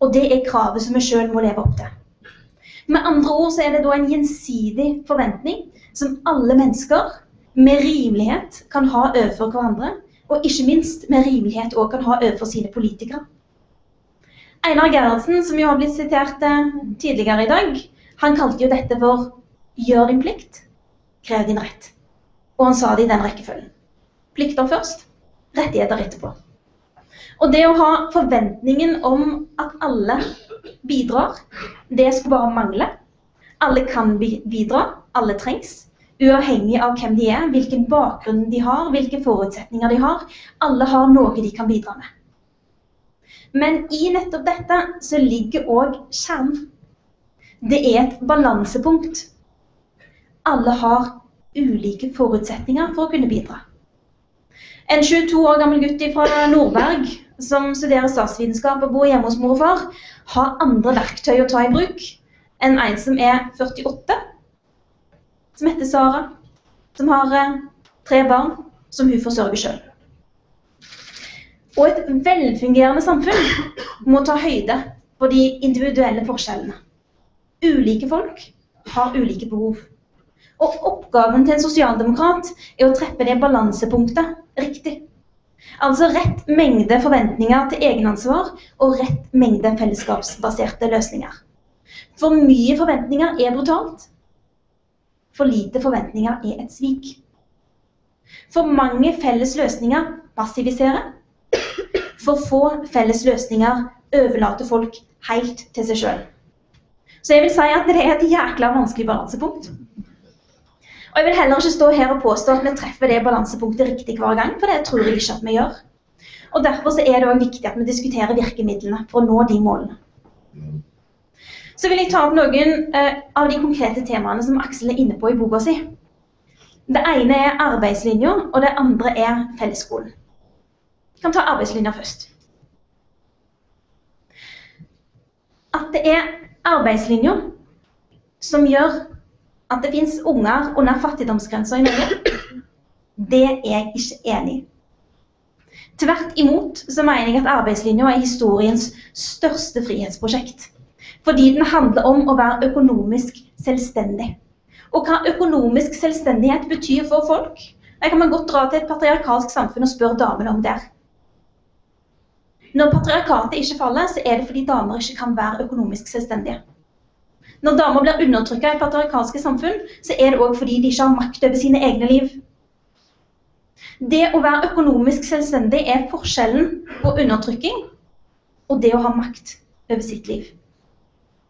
Og det er kravet som vi sjøl må leve opp til. Med andre ord så er det da en gjensidig forventning som alle mennesker med rimelighet kan ha overfor hverandre, og ikke minst med rimelighet òg kan ha overfor sine politikere. Einar Gerhardsen, som jo har blitt sitert eh, tidligere i dag, han kalte jo dette for 'gjør din plikt, krev din rett'. Og han sa det i den rekkefølgen. Plikter først, rettigheter etterpå. Og det å ha forventningen om at alle bidrar, det skulle bare mangle. Alle kan bidra, alle trengs uavhengig av hvem de er, hvilken bakgrunn de har, hvilke forutsetninger de har. Alle har noe de kan bidra med. Men i nettopp dette så ligger òg kjernen. Det er et balansepunkt. Alle har ulike forutsetninger for å kunne bidra. En 22 år gammel gutt fra Nordberg som studerer statsvitenskap og bor hjemme hos mor og far, har andre verktøy å ta i bruk enn en som er 48 som heter Sara, som har eh, tre barn som hun forsørger sjøl. Og et velfungerende samfunn må ta høyde for de individuelle forskjellene. Ulike folk har ulike behov. Og oppgaven til en sosialdemokrat er å treppe det balansepunktet riktig. Altså rett mengde forventninger til egenansvar og rett mengde fellesskapsbaserte løsninger. For mye forventninger er brutalt, for lite forventninger er et svik. For mange felles løsninger passiviserer. For få felles løsninger overlater folk helt til seg sjøl. Så jeg vil si at det er et jækla vanskelig balansepunkt. Og Jeg vil heller ikke stå her og påstå at vi treffer det balansepunktet riktig hver gang, for det tror jeg ikke at vi gjør. Og Derfor er det også viktig at vi diskuterer virkemidlene for å nå de målene. Så vil jeg ta opp noen eh, av de konkrete temaene som Aksel er inne på i boka si. Det ene er arbeidslinja, og det andre er fellesskolen. Vi kan ta arbeidslinja først. At det er arbeidslinja som gjør at det finnes unger under fattigdomsgrensa i Norge, det er jeg ikke enig i. Tvert imot så mener jeg at arbeidslinja er historiens største frihetsprosjekt. Fordi den handler om å være økonomisk selvstendig. Og hva økonomisk selvstendighet betyr for folk, det kan man godt dra til et patriarkalsk samfunn og spørre damene om der. Når patriarkatet ikke faller, så er det fordi damer ikke kan være økonomisk selvstendige. Når damer blir undertrykka i patriarkalske samfunn, så er det òg fordi de ikke har makt over sine egne liv. Det å være økonomisk selvstendig er forskjellen på undertrykking og det å ha makt over sitt liv.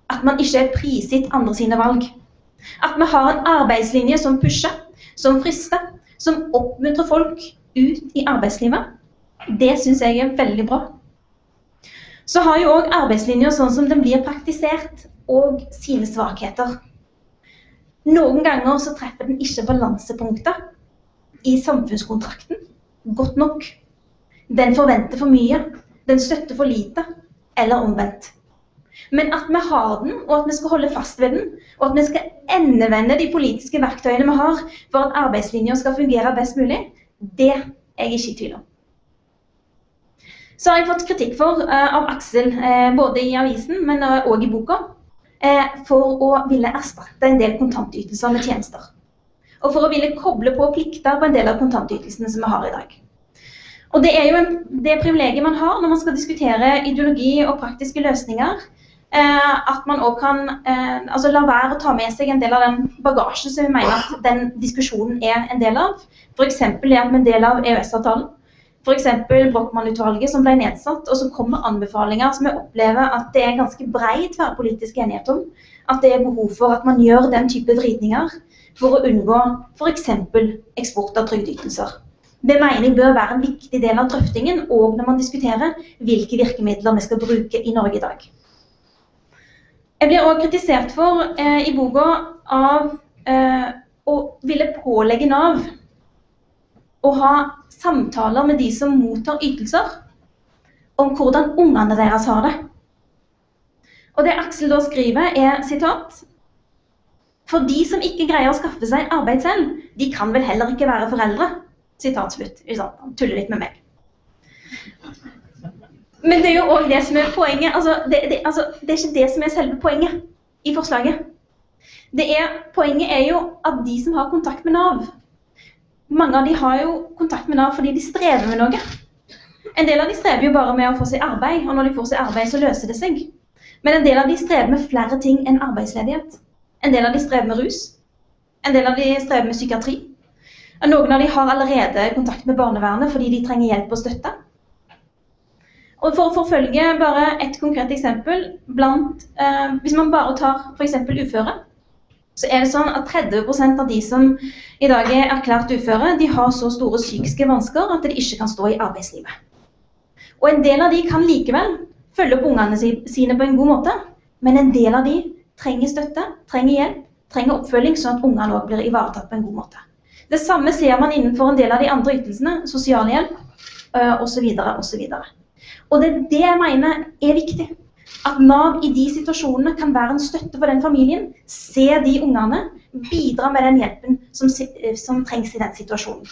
At man ikke er prisgitt andre sine valg. At vi har en arbeidslinje som pusher, som frister, som oppmuntrer folk ut i arbeidslivet. Det syns jeg er veldig bra. Så har jo òg arbeidslinja sånn som den blir praktisert, og sine svakheter. Noen ganger så treffer den ikke balansepunktet i samfunnskontrakten godt nok. Den forventer for mye, den støtter for lite, eller omvendt. Men at vi har den, og at vi skal holde fast ved den, og at vi skal endevende de politiske verktøyene vi har for at arbeidslinja skal fungere best mulig, det er jeg ikke i tvil om. Så har jeg fått kritikk for uh, av Aksel, uh, både i avisen, men uh, i boka, for å ville erstatte en del kontantytelser med tjenester. Og for å ville koble på plikter på en del av kontantytelsene som vi har i dag. Og Det er jo en, det privilegiet man har når man skal diskutere ideologi og praktiske løsninger. Eh, at man òg kan eh, altså la være å ta med seg en del av den bagasjen som vi mener at den diskusjonen er en del av. F.eks. at vi er en del av EØS-avtalen. F.eks. Brochmann-utvalget som ble nedsatt, og som kom med anbefalinger som vi opplever at det er ganske brei tverrpolitisk enighet om. At det er behov for at man gjør den type vridninger for å unngå f.eks. eksport av trygdeytelser. Det mener jeg bør være en viktig del av drøftingen òg når man diskuterer hvilke virkemidler vi skal bruke i Norge i dag. Jeg blir òg kritisert for eh, i boka av eh, å ville pålegge Nav å ha samtaler med de som mottar ytelser, om hvordan ungene deres har det. Og det Aksel da skriver, er sitat For de som ikke greier å skaffe seg arbeid selv, de kan vel heller ikke være foreldre. Sitat slutt. Han tuller litt med meg. Men det er jo òg det som er poenget. Altså, det, det, altså, det, er ikke det som er selve poenget i forslaget. Er, poenget er jo at de som har kontakt med Nav, mange av de har jo kontakt med Nav fordi de strever med noe. En del av de strever jo bare med å få seg arbeid, og når de får seg arbeid, så løser det seg. Men en del av de strever med flere ting enn arbeidsledighet. En del av de strever med rus. En del av de strever med psykiatri. Noen av de har allerede kontakt med barnevernet fordi de trenger hjelp og støtte. Og For å forfølge bare et konkret eksempel blant, eh, Hvis man bare tar f.eks. uføre, så er det sånn at 30% av de som i dag er erklært uføre, de har så store psykiske vansker at de ikke kan stå i arbeidslivet. Og en del av de kan likevel følge opp ungene sine på en god måte, men en del av de trenger støtte, trenger hjelp, trenger oppfølging, sånn at ungene òg blir ivaretatt på en god måte. Det samme ser man innenfor en del av de andre ytelsene, sosialhjelp osv. osv. Og det er det jeg mener er viktig. At Nav i de situasjonene kan være en støtte for den familien. Se de ungene. Bidra med den hjelpen som, eh, som trengs i den situasjonen.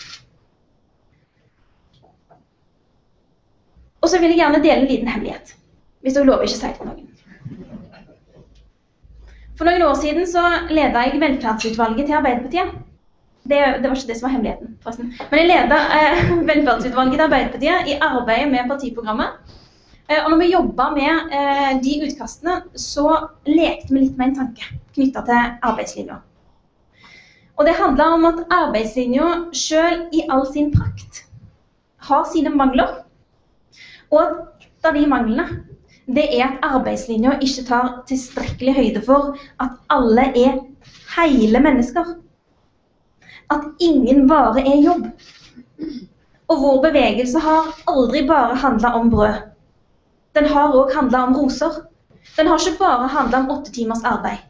Og så vil jeg gjerne dele en liten hemmelighet. Hvis dere lover ikke å si det til noen. For noen år siden så leda jeg velferdsutvalget til Arbeiderpartiet. Det, det, var ikke det som var hemmeligheten, forresten. Men jeg leda eh, <laughs> velferdsutvalget i Arbeiderpartiet i arbeidet med partiprogrammet. Eh, og når vi jobba med eh, de utkastene, så lekte vi litt med en tanke knytta til arbeidslinja. Og det handla om at arbeidslinja sjøl i all sin prakt har sine mangler. Og et av de manglene det er at arbeidslinja ikke tar tilstrekkelig høyde for at alle er hele mennesker. At ingen vare er jobb. Og vår bevegelse har aldri bare handla om brød. Den har òg handla om roser. Den har ikke bare handla om åtte timers arbeid.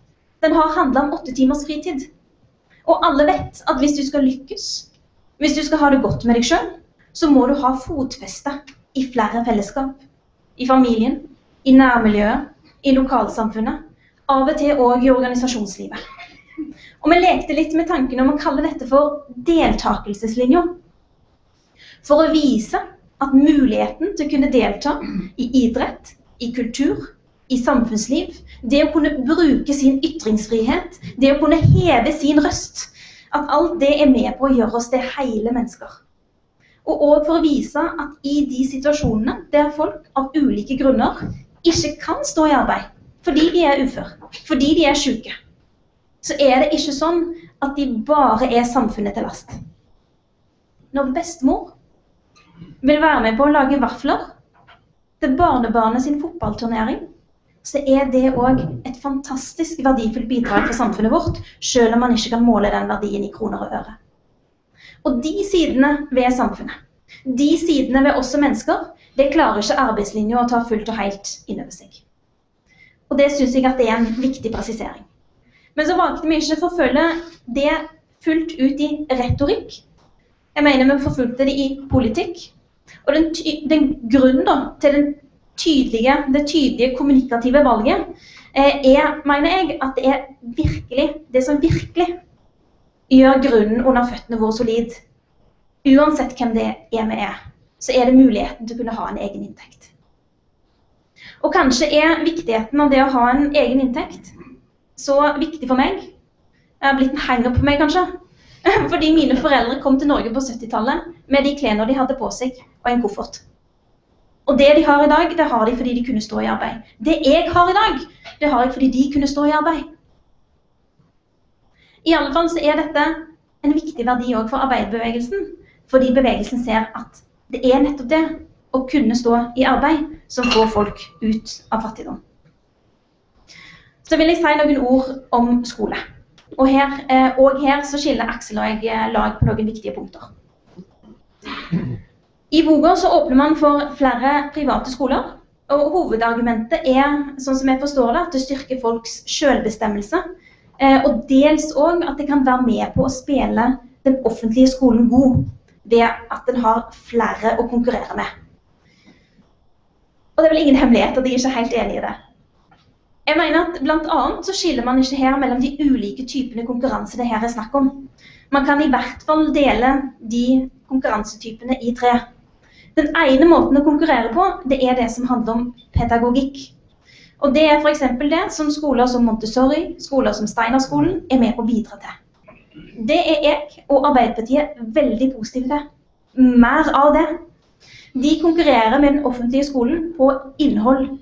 Den har handla om åtte timers fritid. Og alle vet at hvis du skal lykkes, hvis du skal ha det godt med deg sjøl, så må du ha fotfeste i flere fellesskap. I familien, i nærmiljøet, i lokalsamfunnet. Av og til òg i organisasjonslivet. Og vi lekte litt med tanken om å kalle dette for deltakelseslinja. For å vise at muligheten til å kunne delta i idrett, i kultur, i samfunnsliv, det å kunne bruke sin ytringsfrihet, det å kunne heve sin røst, at alt det er med på å gjøre oss til hele mennesker. Og òg for å vise at i de situasjonene der folk av ulike grunner ikke kan stå i arbeid fordi de er ufør, fordi de er syke, så er det ikke sånn at de bare er samfunnet til last. Når bestemor vil være med på å lage vafler til barnebarnet sin fotballturnering, så er det òg et fantastisk verdifullt bidrag for samfunnet vårt, selv om man ikke kan måle den verdien i kroner og øre. Og de sidene ved samfunnet, de sidene ved oss som mennesker, det klarer ikke arbeidslinja å ta fullt og helt inn over seg. Og det syns jeg at det er en viktig presisering. Men så valgte vi ikke å forfølge det fullt ut i retorikk. Jeg mener vi forfulgte det i politikk. Og den, den grunnen da, til den tydelige, det tydelige kommunikative valget eh, er, mener jeg, at det er virkelig, det som virkelig gjør grunnen under føttene våre solid. Uansett hvem det er vi er, så er det muligheten til å kunne ha en egen inntekt. Og kanskje er viktigheten av det å ha en egen inntekt så viktig for meg. Det har blitt en hanger på meg, kanskje. <laughs> Fordi mine foreldre kom til Norge på 70-tallet med de klærne de hadde på seg, og en koffert. Og det de har i dag, det har de fordi de kunne stå i arbeid. Det jeg har i dag, det har jeg fordi de kunne stå i arbeid. I alle fall så er dette en viktig verdi òg for arbeiderbevegelsen. Fordi bevegelsen ser at det er nettopp det å kunne stå i arbeid som får folk ut av fattigdom. Så vil jeg si noen ord om skole. Og her, eh, og her så skiller Aksel og jeg eh, lag på noen viktige punkter. I boka så åpner man for flere private skoler. Og hovedargumentet er, sånn som jeg forstår det, at det styrker folks selvbestemmelse. Eh, og dels òg at det kan være med på å spille den offentlige skolen god ved at den har flere å konkurrere med. Og det er vel ingen hemmelighet at jeg ikke er helt enig i det. Jeg mener at blant annet så skiller man ikke her mellom de ulike typene konkurranse det her er snakk om. Man kan i hvert fall dele de konkurransetypene i tre. Den ene måten å konkurrere på, det er det som handler om pedagogikk. Og det er f.eks. det som skoler som Montessori, skoler som Steinerskolen er med på å bidra til. Det er jeg og Arbeiderpartiet veldig positive til. Mer av det. De konkurrerer med den offentlige skolen på innhold.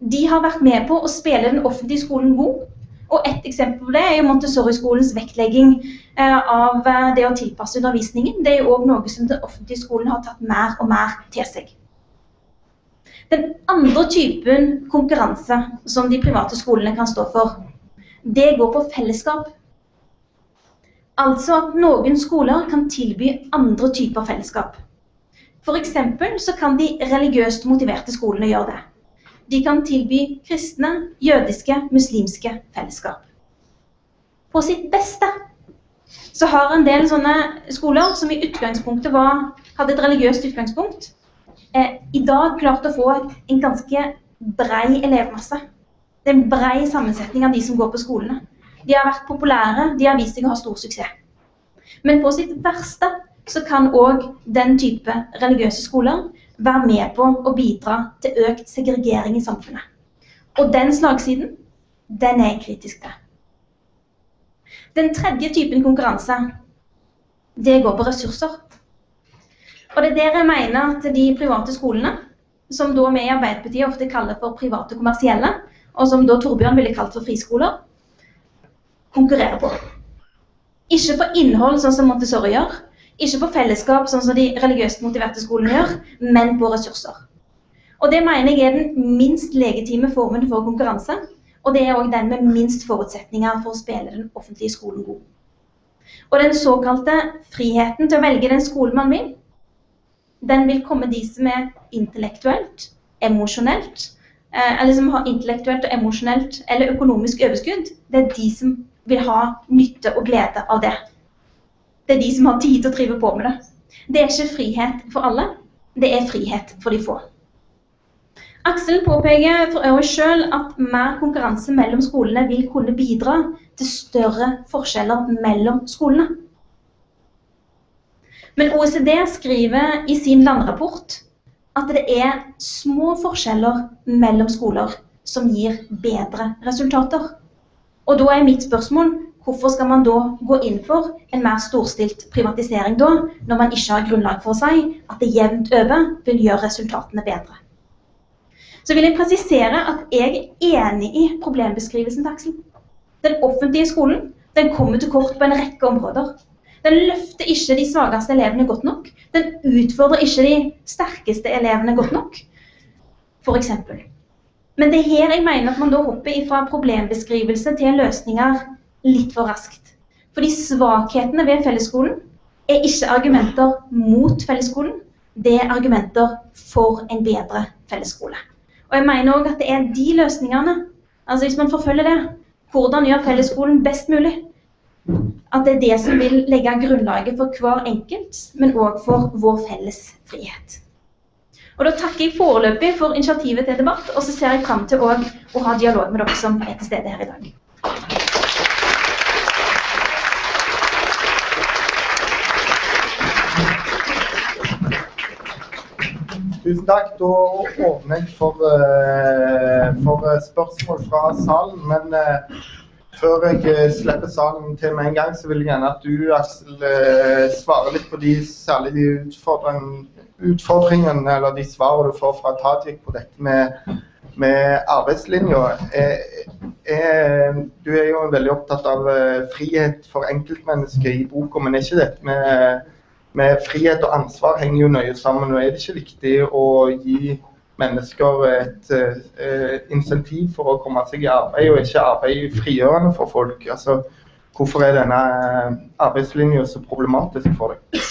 De har vært med på å spille den offentlige skolen god, og Et eksempel på det er jo Montessori-skolens vektlegging eh, av eh, det å tilpasse undervisningen. Det er jo òg noe som den offentlige skolen har tatt mer og mer til seg. Den andre typen konkurranse som de private skolene kan stå for, det går på fellesskap. Altså at noen skoler kan tilby andre typer fellesskap. F.eks. så kan de religiøst motiverte skolene gjøre det. De kan tilby kristne, jødiske, muslimske fellesskap. På sitt beste så har en del sånne skoler som i utgangspunktet var, hadde et religiøst utgangspunkt, eh, i dag klart å få en ganske brei elevmasse. Det er en brei sammensetning av de som går på skolene. De har vært populære, de har vist seg å ha stor suksess. Men på sitt verste så kan òg den type religiøse skoler være med på å bidra til økt segregering i samfunnet. Og den slagsiden, den er jeg kritisk til. Den tredje typen konkurranse, det går på ressurser. Og det er der jeg mener at de private skolene, som da vi i Arbeiderpartiet ofte kaller for private kommersielle, og som da Torbjørn ville kalt for friskoler, konkurrerer på. Ikke på innhold, sånn som Montessori gjør, ikke på fellesskap, sånn som de religiøst motiverte skolene gjør, men på ressurser. Og Det mener jeg er den minst legitime formen for konkurranse. Og det er òg den med minst forutsetninger for å spille den offentlige skolen god. Og den såkalte friheten til å velge den skolen man vil, den vil komme de som er intellektuelt, emosjonelt, eh, eller som har intellektuelt og emosjonelt eller økonomisk overskudd. Det er de som vil ha nytte og glede av det. Det er de som har tid til å drive på med det. Det er ikke frihet for alle, det er frihet for de få. Aksel påpeker for øvrig selv at mer konkurranse mellom skolene vil kunne bidra til større forskjeller mellom skolene. Men OECD skriver i sin landrapport at det er små forskjeller mellom skoler som gir bedre resultater. Og da er mitt spørsmål hvorfor skal man da gå inn for en mer storstilt privatisering da, når man ikke har grunnlag for å si at det jevnt over vil gjøre resultatene bedre? Så vil jeg presisere at jeg er enig i problembeskrivelsen til Aksel. Den offentlige skolen den kommer til kort på en rekke områder. Den løfter ikke de svakeste elevene godt nok. Den utfordrer ikke de sterkeste elevene godt nok, f.eks. Men det er her jeg mener at man da hopper fra problembeskrivelse til løsninger litt for raskt. Fordi svakhetene ved fellesskolen er ikke argumenter mot fellesskolen, det er argumenter for en bedre fellesskole. Og jeg mener òg at det er de løsningene, altså hvis man forfølger det, hvordan gjør fellesskolen best mulig, at det er det som vil legge grunnlaget for hver enkelt, men òg for vår felles frihet. Og Da takker jeg foreløpig for initiativet til debatt, og så ser jeg fram til å ha dialog med dere som er til stede her i dag. Tusen takk. Da åpner jeg for, uh, for spørsmål fra salen. Men uh, før jeg eh, slipper salen til med en gang, så vil jeg gjerne at du, Aksel, eh, svarer litt på de særlig de utfordringene eller de svarene du får fra Tajik på dette med, med arbeidslinja. Du er jo veldig opptatt av eh, frihet for enkeltmennesket i boka, men er ikke dette med, med frihet og ansvar henger jo nøye sammen. og Er det ikke viktig å gi mennesker et et insentiv for å komme seg i arbeid, og ikke arbeid frigjørende for folk. Altså, hvorfor er denne eh, arbeidslinja så problematisk for deg?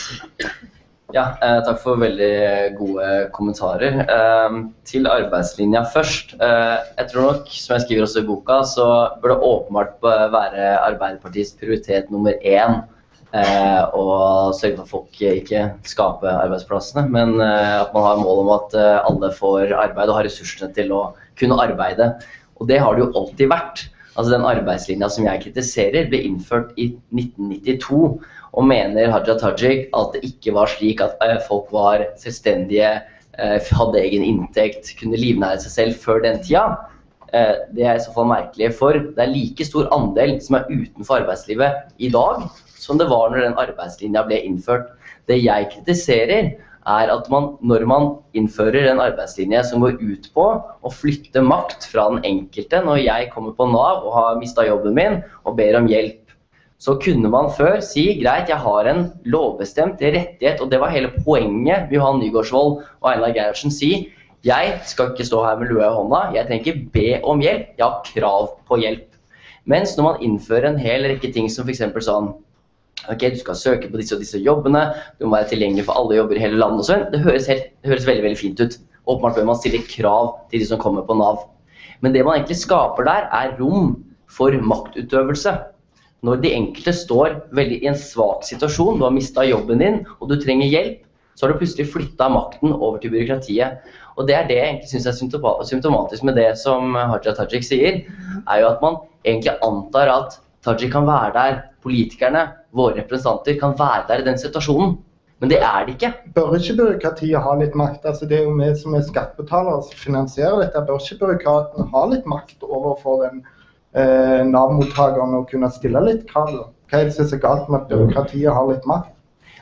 Ja, eh, takk for veldig gode kommentarer. Eh, til arbeidslinja først. Eh, jeg tror nok, som jeg skriver også i boka, så bør det åpenbart være Arbeiderpartiets prioritet nummer én Eh, og sørge for at folk ikke skaper arbeidsplassene, men eh, at man har mål om at eh, alle får arbeid og har ressursene til å kunne arbeide. Og det har det jo alltid vært. Altså Den arbeidslinja som jeg kritiserer, ble innført i 1992. Og mener Haja Tajik at det ikke var slik at folk var selvstendige, hadde egen inntekt, kunne livnære seg selv før den tida. Det er i så fall merkelig, for det er like stor andel som er utenfor arbeidslivet i dag, som det var når den arbeidslinja ble innført. Det jeg kritiserer, er at man, når man innfører en arbeidslinje som går ut på å flytte makt fra den enkelte Når jeg kommer på Nav og har mista jobben min og ber om hjelp, så kunne man før si greit, jeg har en lovbestemt rettighet, og det var hele poenget Johan Nygaardsvold og Einar Gerhardsen si. Jeg skal ikke stå her med lua i hånda, jeg trenger ikke be om hjelp, jeg har krav på hjelp. Mens når man innfører en hel rekke ting som f.eks. sånn Ok, Du skal søke på disse og disse jobbene, du må være tilgjengelig for alle jobber i hele landet. og. Det høres, helt, det høres veldig veldig fint ut. Åpenbart bør man stille krav til de som kommer på Nav. Men det man egentlig skaper der, er rom for maktutøvelse. Når de enkelte står veldig i en svak situasjon, du har mista jobben din og du trenger hjelp, så har du plutselig flytta makten over til byråkratiet. Og det er det jeg egentlig syns er symptomatisk med det som Haja Tajik sier, er jo at man egentlig antar at Tajik kan være der, politikerne, våre representanter, kan være der i den situasjonen. Men det er det ikke. Bør ikke byråkratiet ha litt makt? Altså, det er jo vi som er skattebetalere som finansierer dette. Bør ikke byråkraten ha litt makt overfor den eh, Nav-mottakeren og kunne stille litt krav? Hva er det som er så galt med at byråkratiet har litt makt?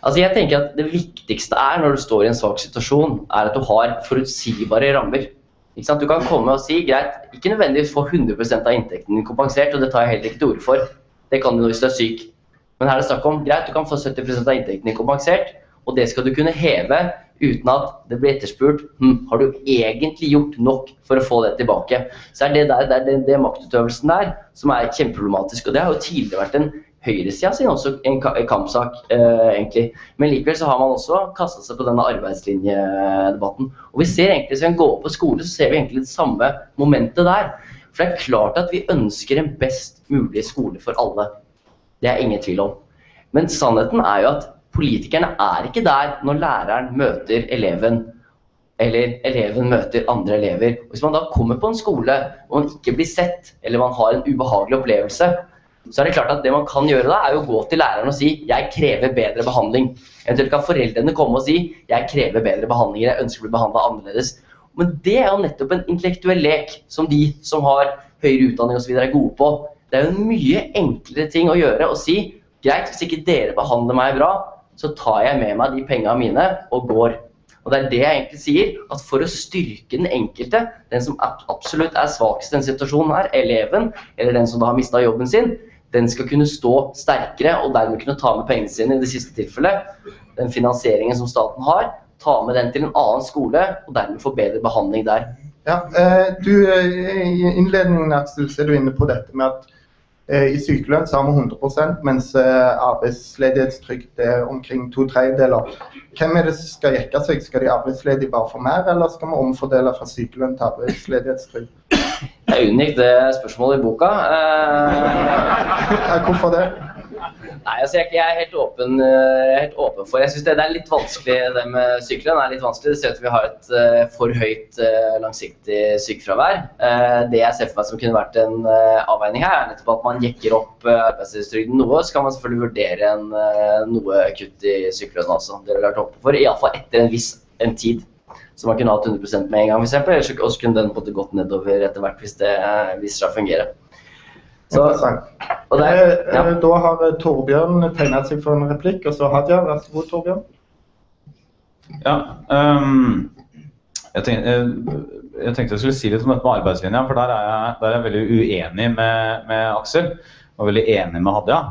Altså jeg tenker at Det viktigste er når du står i en svak situasjon, er at du har forutsigbare rammer. Du kan komme og si greit, ikke nødvendigvis få 100% av inntekten din kompensert, og det tar jeg heller ikke til orde for. Det kan du hvis du er syk. Men her er det snakk om greit, du kan få 70 av inntekten din kompensert, og det skal du kunne heve uten at det blir etterspurt hm, har du egentlig gjort nok for å få det tilbake. Så er det der, det er det, maktutøvelsen der som er kjempeproblematisk. Og det har jo tidligere vært en høyresida sin også en kampsak, eh, egentlig. Men likevel så har man også kasta seg på denne arbeidslinjedebatten. Og vi ser egentlig, Hvis vi går på skole, så ser vi egentlig det samme momentet der. For det er klart at vi ønsker en best mulig skole for alle. Det er ingen tvil om. Men sannheten er jo at politikerne er ikke der når læreren møter eleven eller eleven møter andre elever. Hvis man da kommer på en skole og man ikke blir sett, eller man har en ubehagelig opplevelse, så er det klart at det man kan gjøre da, er å gå til læreren og si 'jeg krever bedre behandling'. Eventuelt kan foreldrene komme og si 'jeg krever bedre behandling, jeg ønsker å bli behandla annerledes'. Men det er jo nettopp en intellektuell lek som de som har høyere utdanning osv. er gode på. Det er jo en mye enklere ting å gjøre å si 'greit, hvis ikke dere behandler meg bra, så tar jeg med meg de pengene mine og går'. Og det er det jeg egentlig sier, at for å styrke den enkelte, den som absolutt er svakest i den situasjonen her, eleven, eller den som da har mista jobben sin, den skal kunne stå sterkere og dermed kunne ta med pengene sine i det siste tilfellet. Den finansieringen som staten har, ta med den til en annen skole og dermed få bedre behandling der. Ja, eh, du, eh, I innledningen Aksel, så er du inne på dette med at eh, i sykelønn så har vi 100% mens arbeidsledighetstrygd er omkring to tredjedeler. Hvem er det som skal jekke seg? Skal de arbeidsledige bare få mer, eller skal vi omfordele fra sykelønn til arbeidsledighetstrygd? Jeg unngikk det spørsmålet i boka. Eh, Hvorfor det? Nei, altså jeg, jeg, er helt åpen, er helt åpen for Jeg syns det, det, er litt vanskelig, det med sykelønn er litt vanskelig. Det ser ut til vi har et uh, for høyt uh, langsiktig sykefravær. Uh, det jeg ser for meg som kunne vært en avveining her, er nettopp at man jekker opp arbeidslivstrygden noe. Så kan man selvfølgelig vurdere en, noe kutt i sykelønn også. Det ville vært åpen for. Iallfall etter en viss en tid. Så man kunne hatt 100 med en gang, f.eks. og så kunne den gått nedover etter hvert hvis det viser seg å fungere. Så, og der, ja. Da har eh, Torbjørn tegnet seg for en replikk, og så Hadia. Vær så god, Torbjørn. Ja, um, jeg, tenkte, jeg, jeg, tenkte, jeg skulle si litt om dette med arbeidslinja, for der er jeg, der er jeg veldig uenig med, med, Aksel. Og veldig enig med Hadia.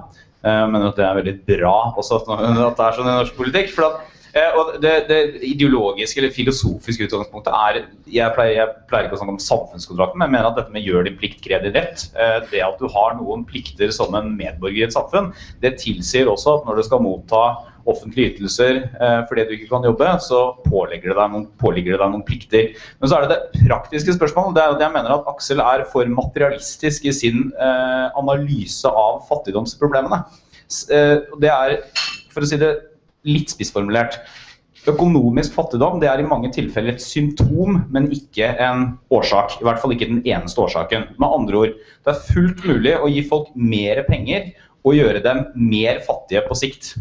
Jeg mener at det er veldig bra også at, det er sånn i norsk politikk. for at Eh, og det, det, ideologiske eller filosofiske utgangspunktet er jeg pleier, jeg pleier, ikke å snakke om samfunnskontrakten, men jeg mener at dette med 'gjør din plikt, krev din rett', eh, det at du har noen plikter som en medborger i et samfunn, det tilsier også at når du skal motta offentlige ytelser eh, fordi du ikke kan jobbe, så pålegger det, deg noen, pålegger det deg noen plikter. Men så er det det praktiske spørsmålet. Det er at jeg mener at Aksel er for materialistisk i sin eh, analyse av fattigdomsproblemene. Eh, det er, for å si det litt spissformulert. Økonomisk fattigdom det er i mange tilfeller et symptom, men ikke en årsak. I hvert fall ikke den eneste årsaken. Med andre ord, det er fullt mulig å gi folk mer penger og gjøre dem mer fattige på sikt.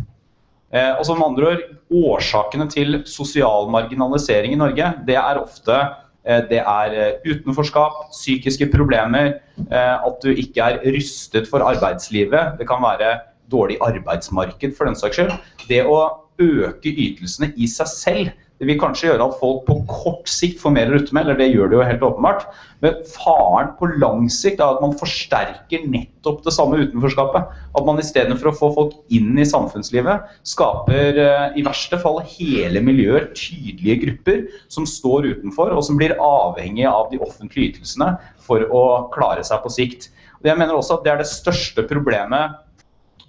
Eh, og som andre ord, Årsakene til sosial marginalisering i Norge det er ofte eh, det er eh, utenforskap, psykiske problemer, eh, at du ikke er rystet for arbeidslivet. Det kan være dårlig arbeidsmarked, for den saks skyld. Det å øke ytelsene i seg selv det vil kanskje gjøre at folk på kort sikt får mer å rutte med, eller det gjør det jo helt åpenbart. Men faren på lang sikt er at man forsterker nettopp det samme utenforskapet. At man istedenfor å få folk inn i samfunnslivet, skaper eh, i verste fall hele miljøer, tydelige grupper, som står utenfor, og som blir avhengige av de offentlige ytelsene for å klare seg på sikt. Og jeg mener også at Det er det største problemet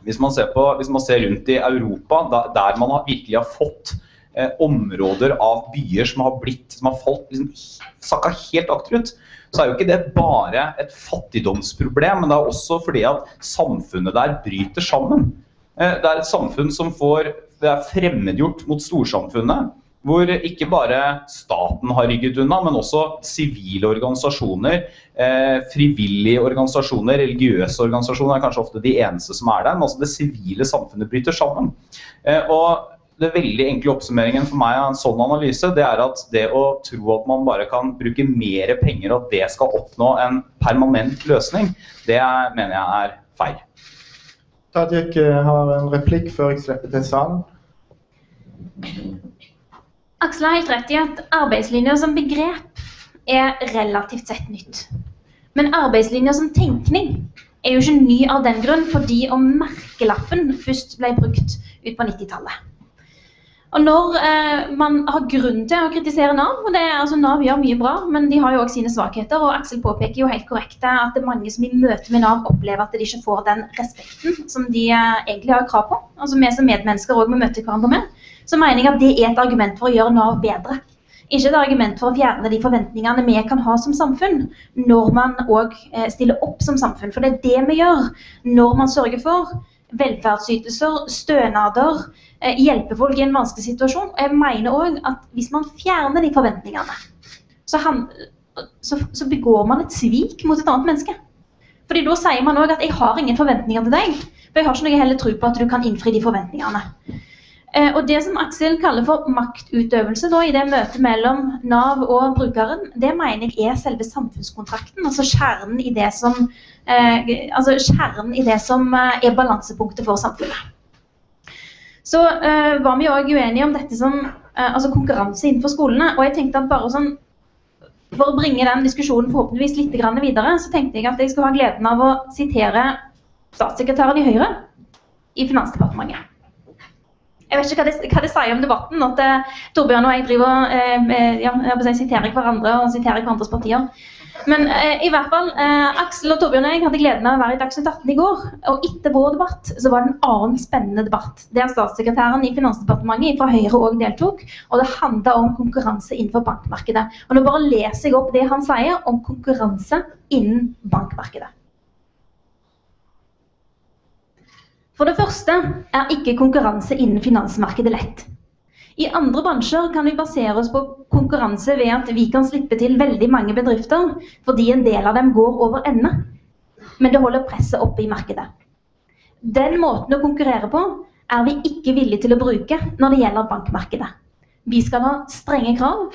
hvis man ser, på, hvis man ser rundt i Europa, der, der man har, virkelig har fått eh, områder av byer som har, blitt, som har falt liksom, sakka helt akterut, så er jo ikke det bare et fattigdomsproblem, men det er også fordi at samfunnet der bryter sammen. Eh, det er et samfunn som får, det er fremmedgjort mot storsamfunnet hvor ikke bare staten har rygget unna, men også sivile organisasjoner, eh, frivillige organisasjoner, religiøse organisasjoner er kanskje ofte de eneste som er der. Men også det sivile samfunnet bryter sammen. Eh, og det veldig enkle oppsummeringen for meg av en sånn analyse, det er at det å tro at man bare kan bruke mer penger og at det skal oppnå en permanent løsning, det er, mener jeg er feil. Tajik eh, har en replikk før jeg slipper til salen. Aksel har helt rett i at arbeidslinja som begrep er relativt sett nytt. Men arbeidslinja som tenkning er jo ikke ny av den grunn, fordi om merkelappen først ble brukt ut på 90-tallet. Og når eh, man har grunn til å kritisere Nav, og det er, altså Nav gjør mye bra, men de har jo også sine svakheter, og Aksel påpeker jo helt korrekt at det er mange som i møte med Nav opplever at de ikke får den respekten som de eh, egentlig har krav på. Altså vi som medmennesker òg må møte hverandre med. Så mener jeg at det er et argument for å gjøre Nav bedre. Ikke et argument for å fjerne de forventningene vi kan ha som samfunn, når man òg eh, stiller opp som samfunn. For det er det vi gjør når man sørger for velferdsytelser, stønader, hjelpe folk i en vanskelig situasjon. Jeg mener òg at hvis man fjerner de forventningene, så, han, så, så, begår man et svik mot et annet menneske. Fordi da sier man òg at 'jeg har ingen forventninger til deg', for jeg har ikke noe heller tro på at du kan innfri de forventningene. Eh, og det som Aksel kaller for maktutøvelse da, i det møtet mellom Nav og brukeren, det mener jeg er selve samfunnskontrakten. Altså kjernen i det som, eh, altså kjernen i det som eh, er balansepunktet for samfunnet. Så eh, var vi òg uenige om dette som eh, altså konkurranse innenfor skolene. Og jeg tenkte at bare sånn for å bringe den diskusjonen forhåpentligvis litt videre, så tenkte jeg at jeg skulle ha gleden av å sitere statssekretæren i Høyre i Finansdepartementet. Jeg vet ikke hva det, hva det sier om debatten at uh, Torbjørn og jeg driver uh, ja, jeg siterer hverandre og siterer hverandres partier. Men uh, i hvert fall, Aksel og Torbjørn og jeg hadde gleden av å være i Dagsnytt 18 i går. Og etter vår debatt så var det en annen spennende debatt. Der statssekretæren i Finansdepartementet fra Høyre òg deltok. Og det handla om konkurranse innenfor bankmarkedet. Og nå bare leser jeg opp det han sier om konkurranse innen bankmarkedet. For det første er ikke konkurranse innen finansmarkedet lett. I andre bransjer kan vi basere oss på konkurranse ved at vi kan slippe til veldig mange bedrifter fordi en del av dem går over ende. Men det holder presset oppe i markedet. Den måten å konkurrere på er vi ikke villige til å bruke når det gjelder bankmarkedet. Vi skal ha strenge krav.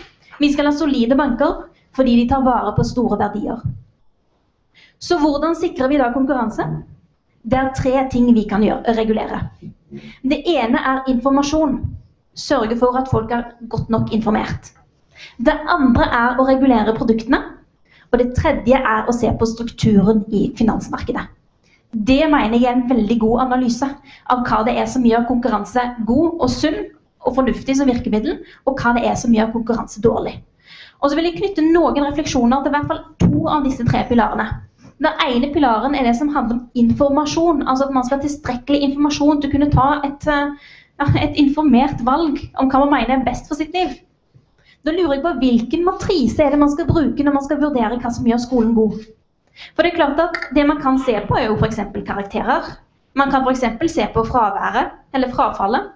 Vi skal ha solide banker fordi de tar vare på store verdier. Så hvordan sikrer vi da konkurranse? Det er tre ting vi kan gjøre, regulere. Det ene er informasjon. Sørge for at folk er godt nok informert. Det andre er å regulere produktene. Og det tredje er å se på strukturen i finansmarkedet. Det mener jeg er en veldig god analyse av hva det er som gjør konkurranse god og sunn og fornuftig som virkemiddel, og hva det er som gjør konkurranse dårlig. Og så vil jeg knytte noen refleksjoner til i hvert fall to av disse tre pilarene. Den ene pilaren er det som handler om informasjon. Altså at man skal ha tilstrekkelig informasjon til å kunne ta et, eh, <laughs> et, informert valg om hva man mener er best for sitt liv. Da lurer jeg på hvilken matrise er det man skal bruke når man skal vurdere hva som gjør skolen god. For det er klart at det man kan se på, er jo f.eks. karakterer. Man kan f.eks. se på fraværet, eller frafallet.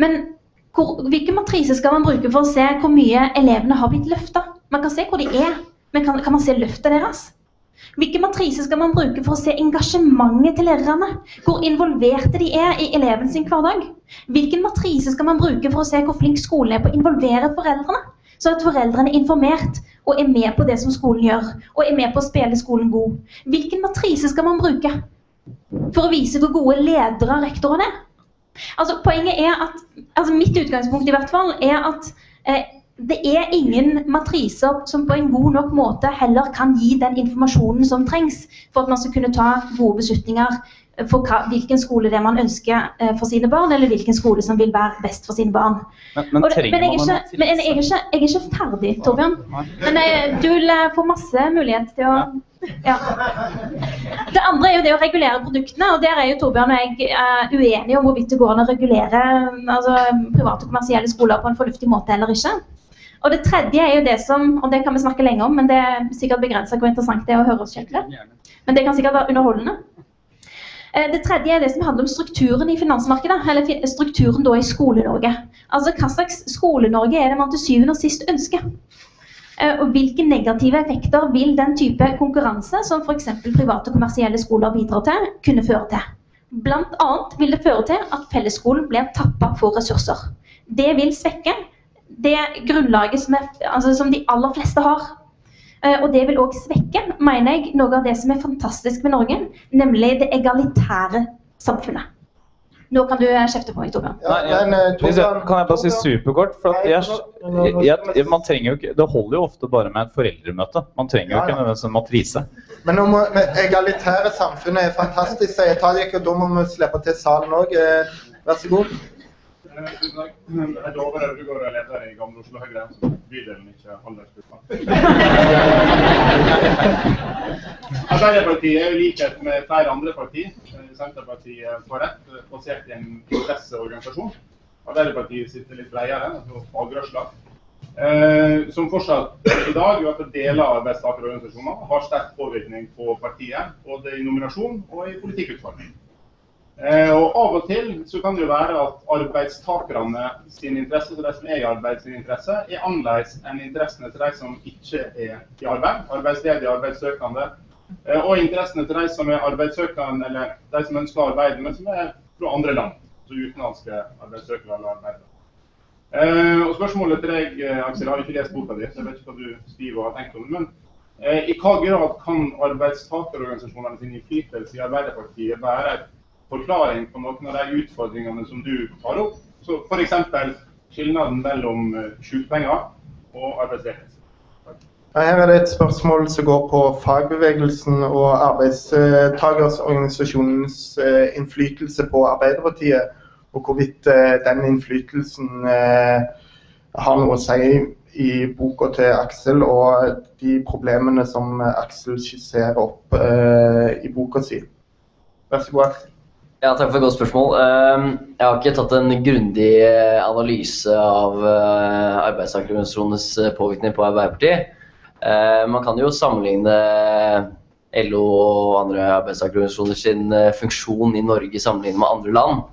Men hvor, hvilken matrise skal man bruke for å se hvor mye elevene har blitt løfta? Man kan se hvor de er, men kan, kan man se løftet deres? Hvilken matrise skal man bruke for å se engasjementet til lærerne? Hvor involverte de er i eleven sin hverdag? Hvilken matrise skal man bruke for å se hvor flink skolen er på å involvere foreldrene? Så at foreldrene er informert og er med på det som skolen gjør, og er med på å spille skolen god. Hvilken matrise skal man bruke for å vise hvor gode ledere rektorene er? Altså, poenget er at, altså Mitt utgangspunkt i hvert fall er at eh, det er ingen matriser som på en god nok måte heller kan gi den informasjonen som trengs for at man skal kunne ta gode beslutninger for hva, hvilken skole det er man ønsker eh, for sine barn, eller hvilken skole som vil være best for sine barn. Men, men, det, men, jeg, er ikke, men jeg, er ikke, jeg, er ikke, ferdig, Torbjørn. Men jeg, du vil eh, få masse mulighet til å ja. Det andre er jo det å regulere produktene, og der er jo Torbjørn og jeg uh, uenige om hvorvidt det går an å regulere altså, private kommersielle skoler på en fornuftig måte eller ikke. Og det tredje er jo det som Og det kan vi snakke lenge om, men det er sikkert begrensa hvor interessant det er å høre oss skikkelig. Men det kan sikkert være underholdende. Eh, det tredje er det som handler om strukturen i finansmarkedet, eller strukturen da i Skole-Norge. Altså hva slags Skole-Norge er det man til syvende og sist ønsker? Eh, og hvilke negative effekter vil den type konkurranse som f.eks. private kommersielle skoler bidrar til, kunne føre til? Annet vil det føre til at fellesskolen blir tappa for ressurser. Det vil svekke det grunnlaget som, er, altså, som de aller fleste har. Uh, og det vil òg svekke, mener jeg, noe av det som er fantastisk med Norge, nemlig det egalitære samfunnet. Nå kan du kjefte på meg, Torbjørn. Ja, uh, kan jeg bare si superkort? For jeg, jeg, jeg, man trenger jo ikke, Det holder jo ofte bare med et foreldremøte. Man trenger jo ikke en matrise. Men må, egalitære samfunnet er fantastisk, sier Tajik, og da må vi slippe til salen òg. Eh, vær så god. Jeg lover deg du går og leder i Gamle Oslo Høyre, så bydelen ikke aldersgruppa. Arbeiderpartiet er i likhet med flere andre partier, Senterpartiet og KrF, basert i en interesseorganisasjon. Arbeiderpartiet sitter litt bredere, altså. Eh, som fortsatt i dag, hvert fall deler av arbeidstakerorganisasjoner, har sterk påvirkning på partiet, både i nominasjon og i politikkutforming. Eh, og Av og til så kan det jo være at arbeidstakerne sin interesse, så de som er i arbeid sin interesse, er annerledes enn interessene til de som ikke er i arbeid, arbeidsledige, arbeidssøkende. Eh, og interessene til de som er arbeidssøkende, eller de som ønsker å arbeide, men som er fra andre land. Så utenlandske arbeidssøkere eller arbeidere. Eh, og Spørsmålet til deg, Aksel, har ikke lest boka di, så jeg vet ikke hva du skriver og har tenkt om det. men i hva grad kan arbeidstakerorganisasjonene sin innflytelse i Arbeiderpartiet være et forklaring på noen av de utfordringene som du tar opp. Så F.eks. skilnaden mellom eh, sykepenger og arbeidsledighet. Her er det et spørsmål som går på fagbevegelsen og arbeidstakerorganisasjonens eh, innflytelse på Arbeiderpartiet, og hvorvidt eh, den innflytelsen har noe å si i boka til Aksel, og de problemene som Aksel skisserer opp i boka si. Vær så god, Aksel. Ja, Takk for et godt spørsmål. Ehm, jeg har ikke tatt en grundig eh, analyse av eh, arbeidstakerorganisasjonenes eh, påvirkning på Arbeiderpartiet. Ehm, man kan jo sammenligne LO og andre arbeidstakerorganisasjoner sin funksjon i Norge sammenlignet med andre land.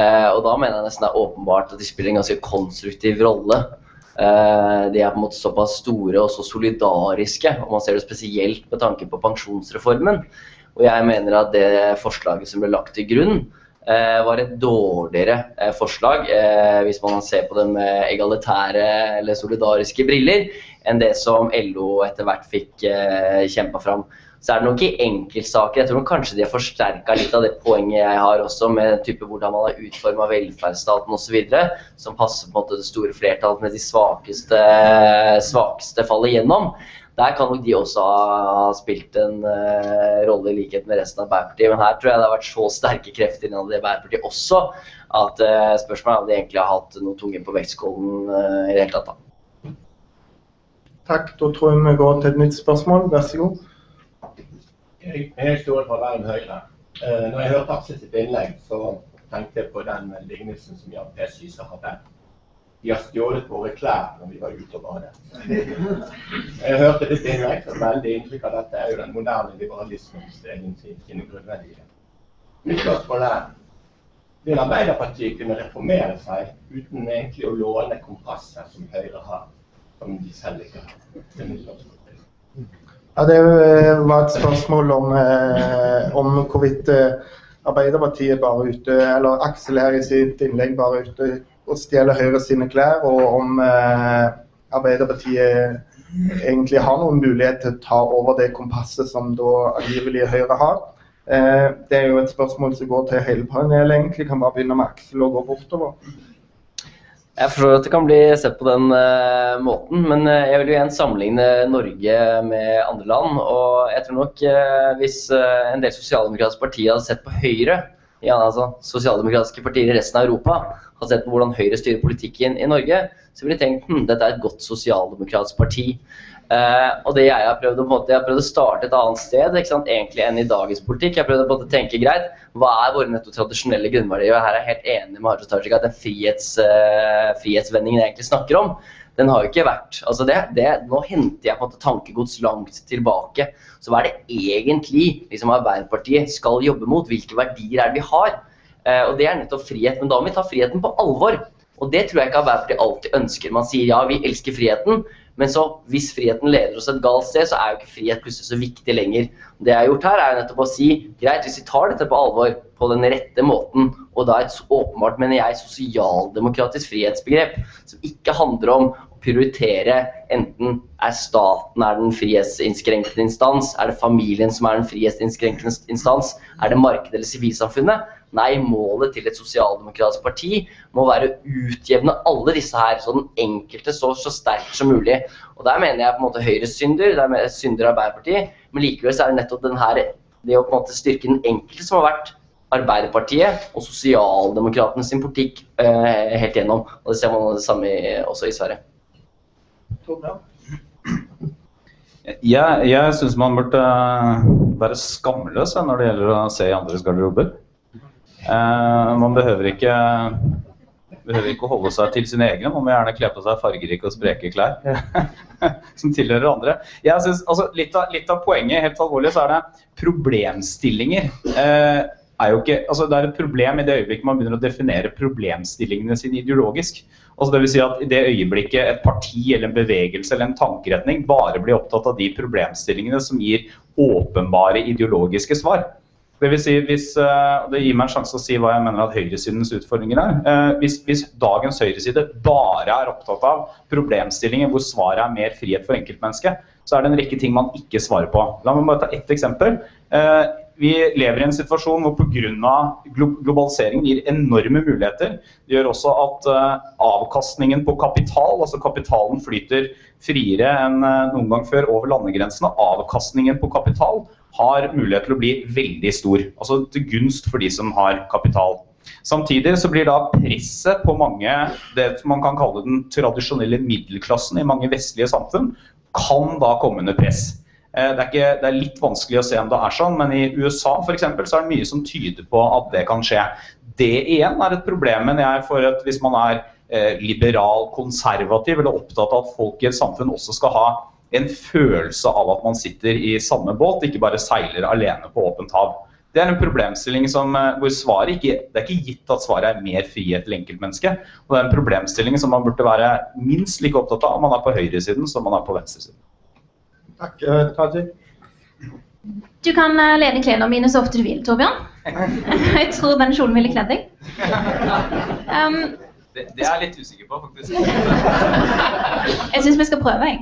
Ehm, og da mener jeg nesten det er åpenbart at de spiller en ganske konstruktiv rolle. De er på en måte såpass store og så solidariske, og man ser det spesielt med tanke på pensjonsreformen. Og jeg mener at det forslaget som ble lagt til grunn, eh, var et dårligere eh, forslag, eh, hvis man ser på det med egalitære eller solidariske briller, enn det som LO etter hvert fikk kjempa fram. Så er det nok i enkeltsaker. Jeg tror kanskje de har forsterka litt av det poenget jeg har også, med type hvordan man har utforma velferdsstaten osv., som passer på en måte det store flertallet med de svakeste, svakeste faller gjennom. Der kan nok de også ha spilt en uh, rolle i likhet med resten av Arbeiderpartiet. Men her tror jeg det har vært så sterke krefter innad i Arbeiderpartiet også at uh, spørsmålet er om de egentlig har hatt noe tunge på vektskålen uh, i det hele tatt. Da. Takk. Da tror jeg vi går til et nytt spørsmål. Vær så god. Jeg er Ståle fra Bergen Høyre. Når jeg hørte Aksel sitt innlegg, så tenkte jeg på den lignelsen som Jan P. Syse hadde de har stjålet våre klær når vi var ute og badet. Jeg hørte ditt innlegg, og veldig inntrykk av dette er jo den moderne liberalismens sine grunnverdier. Mitt spørsmål er vil Arbeiderpartiet kunne reformere seg uten egentlig å låne kompasset som Høyre har, som de selv ikke har? Ja, Det var et spørsmål om, eh, om hvorvidt eh, Arbeiderpartiet bare ute, eller Aksel her i sitt innlegg bare ute å stjele Høyre sine klær, og om eh, Arbeiderpartiet egentlig har noen mulighet til å ta over det kompasset som da angivelig Høyre har. Eh, det er jo et spørsmål som går til hele panelet, egentlig. Kan bare begynne med Aksel og gå bortover. Jeg forstår at det kan bli sett på den uh, måten, men uh, jeg vil jo igjen sammenligne Norge med andre land. Og jeg tror nok uh, hvis en del sosialdemokratiske partier hadde sett på Høyre ja, altså, sosialdemokratiske partier i resten av Europa har sett på hvordan Høyre styrer politikken i Norge, så ville de tenkt hm, dette er et godt sosialdemokratisk parti. Uh, og det jeg har prøvd å, måte, jeg har prøvd å starte et annet sted egentlig enn i dagens politikk. Jeg har prøvd å tenke greit, hva er våre netto tradisjonelle grunnverdier? Og her er jeg helt enig med Haja Tajik at den frihets, uh, frihetsvendingen jeg egentlig snakker om, den har jo ikke vært altså det, det, Nå henter jeg på en måte tankegods langt tilbake. Så hva er det egentlig liksom Arbeiderpartiet skal jobbe mot? Hvilke verdier er det vi har? Eh, og Det er nettopp frihet. Men da må vi ta friheten på alvor. Og det tror jeg ikke Arbeiderpartiet alltid ønsker. Man sier ja, vi elsker friheten, men så hvis friheten leder oss et galt sted, så er jo ikke frihet plutselig så viktig lenger. Det jeg har gjort her, er jo nettopp å si greit, hvis vi tar dette på alvor på den rette måten, og da et åpenbart, mener jeg, sosialdemokratisk frihetsbegrep som ikke handler om prioritere enten er staten er den frihetsinnskrenkende instans, er det familien som er den frihetsinnskrenkende instans, er det markedet eller sivilsamfunnet? Nei, målet til et sosialdemokratisk parti må være å utjevne alle disse her, så den enkelte står så sterkt som mulig. Og Der mener jeg på en måte Høyres synder, der synder Arbeiderpartiet, men likevel så er det nettopp den her, det å på en måte styrke den enkelte som har vært Arbeiderpartiet og Sosialdemokratene sin politikk eh, helt gjennom. Og det ser man det samme i, også i Sverige. Jeg, jeg syns man burde være skamløs når det gjelder å se i andres garderober. Eh, man behøver ikke, behøver ikke holde seg til sine egne. Man må gjerne kle på seg fargerike og spreke klær <laughs> som tilhører andre. Synes, altså, litt, av, litt av poenget, helt alvorlig, så er det problemstillinger. Eh, er jo ikke, altså det er et problem i det øyeblikket man begynner å definere problemstillingene sine ideologisk. Altså det vil si at I det øyeblikket et parti eller en bevegelse eller en tankeretning bare blir opptatt av de problemstillingene som gir åpenbare ideologiske svar. Det vil si, hvis, uh, det gir meg en sjanse å si hva jeg mener at høyresidens utfordringer er. Uh, hvis, hvis, dagens høyreside bare er opptatt av problemstillinger hvor svaret er mer frihet for enkeltmennesket, så er det en rekke ting man ikke svarer på. La meg bare ta ett eksempel. Uh, vi lever i en situasjon hvor pga. globaliseringen gir enorme muligheter. Det gjør også at avkastningen på kapital, altså kapitalen flyter friere enn noen gang før over landegrensene. Avkastningen på kapital har mulighet til å bli veldig stor. Altså til gunst for de som har kapital. Samtidig så blir da presset på mange, det man kan kalle den tradisjonelle middelklassen i mange vestlige samfunn, kan da komme under press. Eh, det er, ikke, det er, litt vanskelig å se om det er sånn, men i USA for eksempel, så er det mye som tyder på at det kan skje. Det igjen er et problem men jeg, for at hvis man er eh, liberal, konservativ eller opptatt av at folk i et samfunn også skal ha en følelse av at man sitter i samme båt, ikke bare seiler alene på åpent hav. Det er en problemstilling som, eh, hvor svaret ikke, det er ikke gitt at svaret er mer frihet til enkeltmennesket. Og det er en problemstilling som man burde være minst like opptatt av om man er på høyresiden som man er på venstresiden. Takk, eh, Tajik. Du kan eh, lene klærne mine så ofte du vil, Torbjørn. <laughs> <laughs> Jeg tror den kjolen ville kledd deg. Um, det, det, er jeg litt usikker på, faktisk. <laughs> jeg syns vi skal prøve, jeg.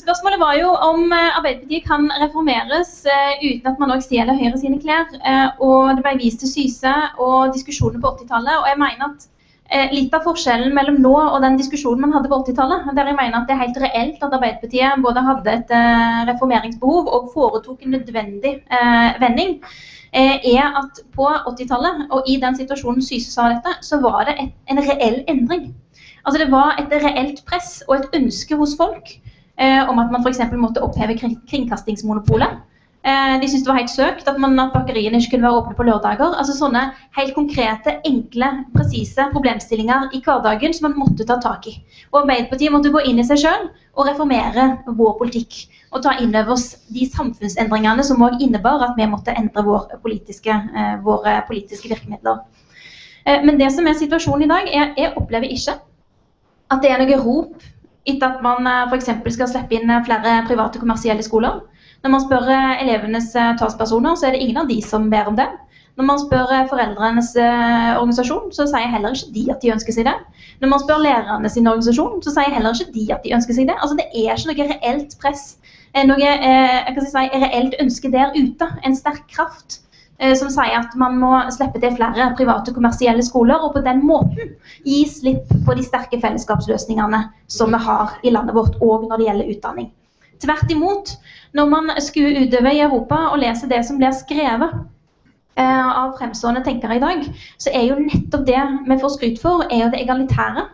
Spørsmålet var jo om uh, Arbeiderpartiet kan reformeres uh, uten at man òg stjeler Høyre sine klær. Uh, og det ble vist til Syse og diskusjoner på 80-tallet. Og jeg mener at Eh, litt av forskjellen mellom nå og den diskusjonen man hadde på 80-tallet, der jeg mener at det er helt reelt at Arbeiderpartiet både hadde et eh, reformeringsbehov og foretok en nødvendig eh, vending, er at på 80-tallet, og i den situasjonen Syse sa dette, så var det et, en reell endring. Altså Det var et reelt press og et ønske hos folk eh, om at man f.eks. måtte oppheve kringkastingsmonopolet. Eh, de syntes det var helt søkt at, man, at bakeriene ikke kunne være åpne på lørdager. Altså Sånne helt konkrete, enkle, presise problemstillinger i hverdagen som man måtte ta tak i. Og Arbeiderpartiet måtte gå inn i seg sjøl og reformere vår politikk. Og ta inn over oss de samfunnsendringene som òg innebar at vi måtte endre vår politiske, eh, våre politiske virkemidler. Eh, men det som er situasjonen i dag, er jeg opplever ikke at det er noe rop etter at man f.eks. skal slippe inn flere private kommersielle skoler. Når man spør eh, elevenes eh, talspersoner, så er det ingen av de som ber om det. Når man spør eh, foreldrenes organisasjon, så sier heller ikke de at de ønsker seg det. Når man spør lærerne organisasjon, så sier heller ikke de at de ønsker seg det. Altså Det er ikke noe reelt press, noe si, reelt ønske der ute. En sterk kraft som sier at man må slippe til flere private kommersielle skoler, og på den måten gi slipp på de sterke fellesskapsløsningene som vi har i landet vårt, òg når det gjelder utdanning. Tvert imot, når man skuer utover i Europa og leser det som blir skrevet eh, av fremstående tenkere i dag, så er jo nettopp det vi får skryt for, er jo det egalitære.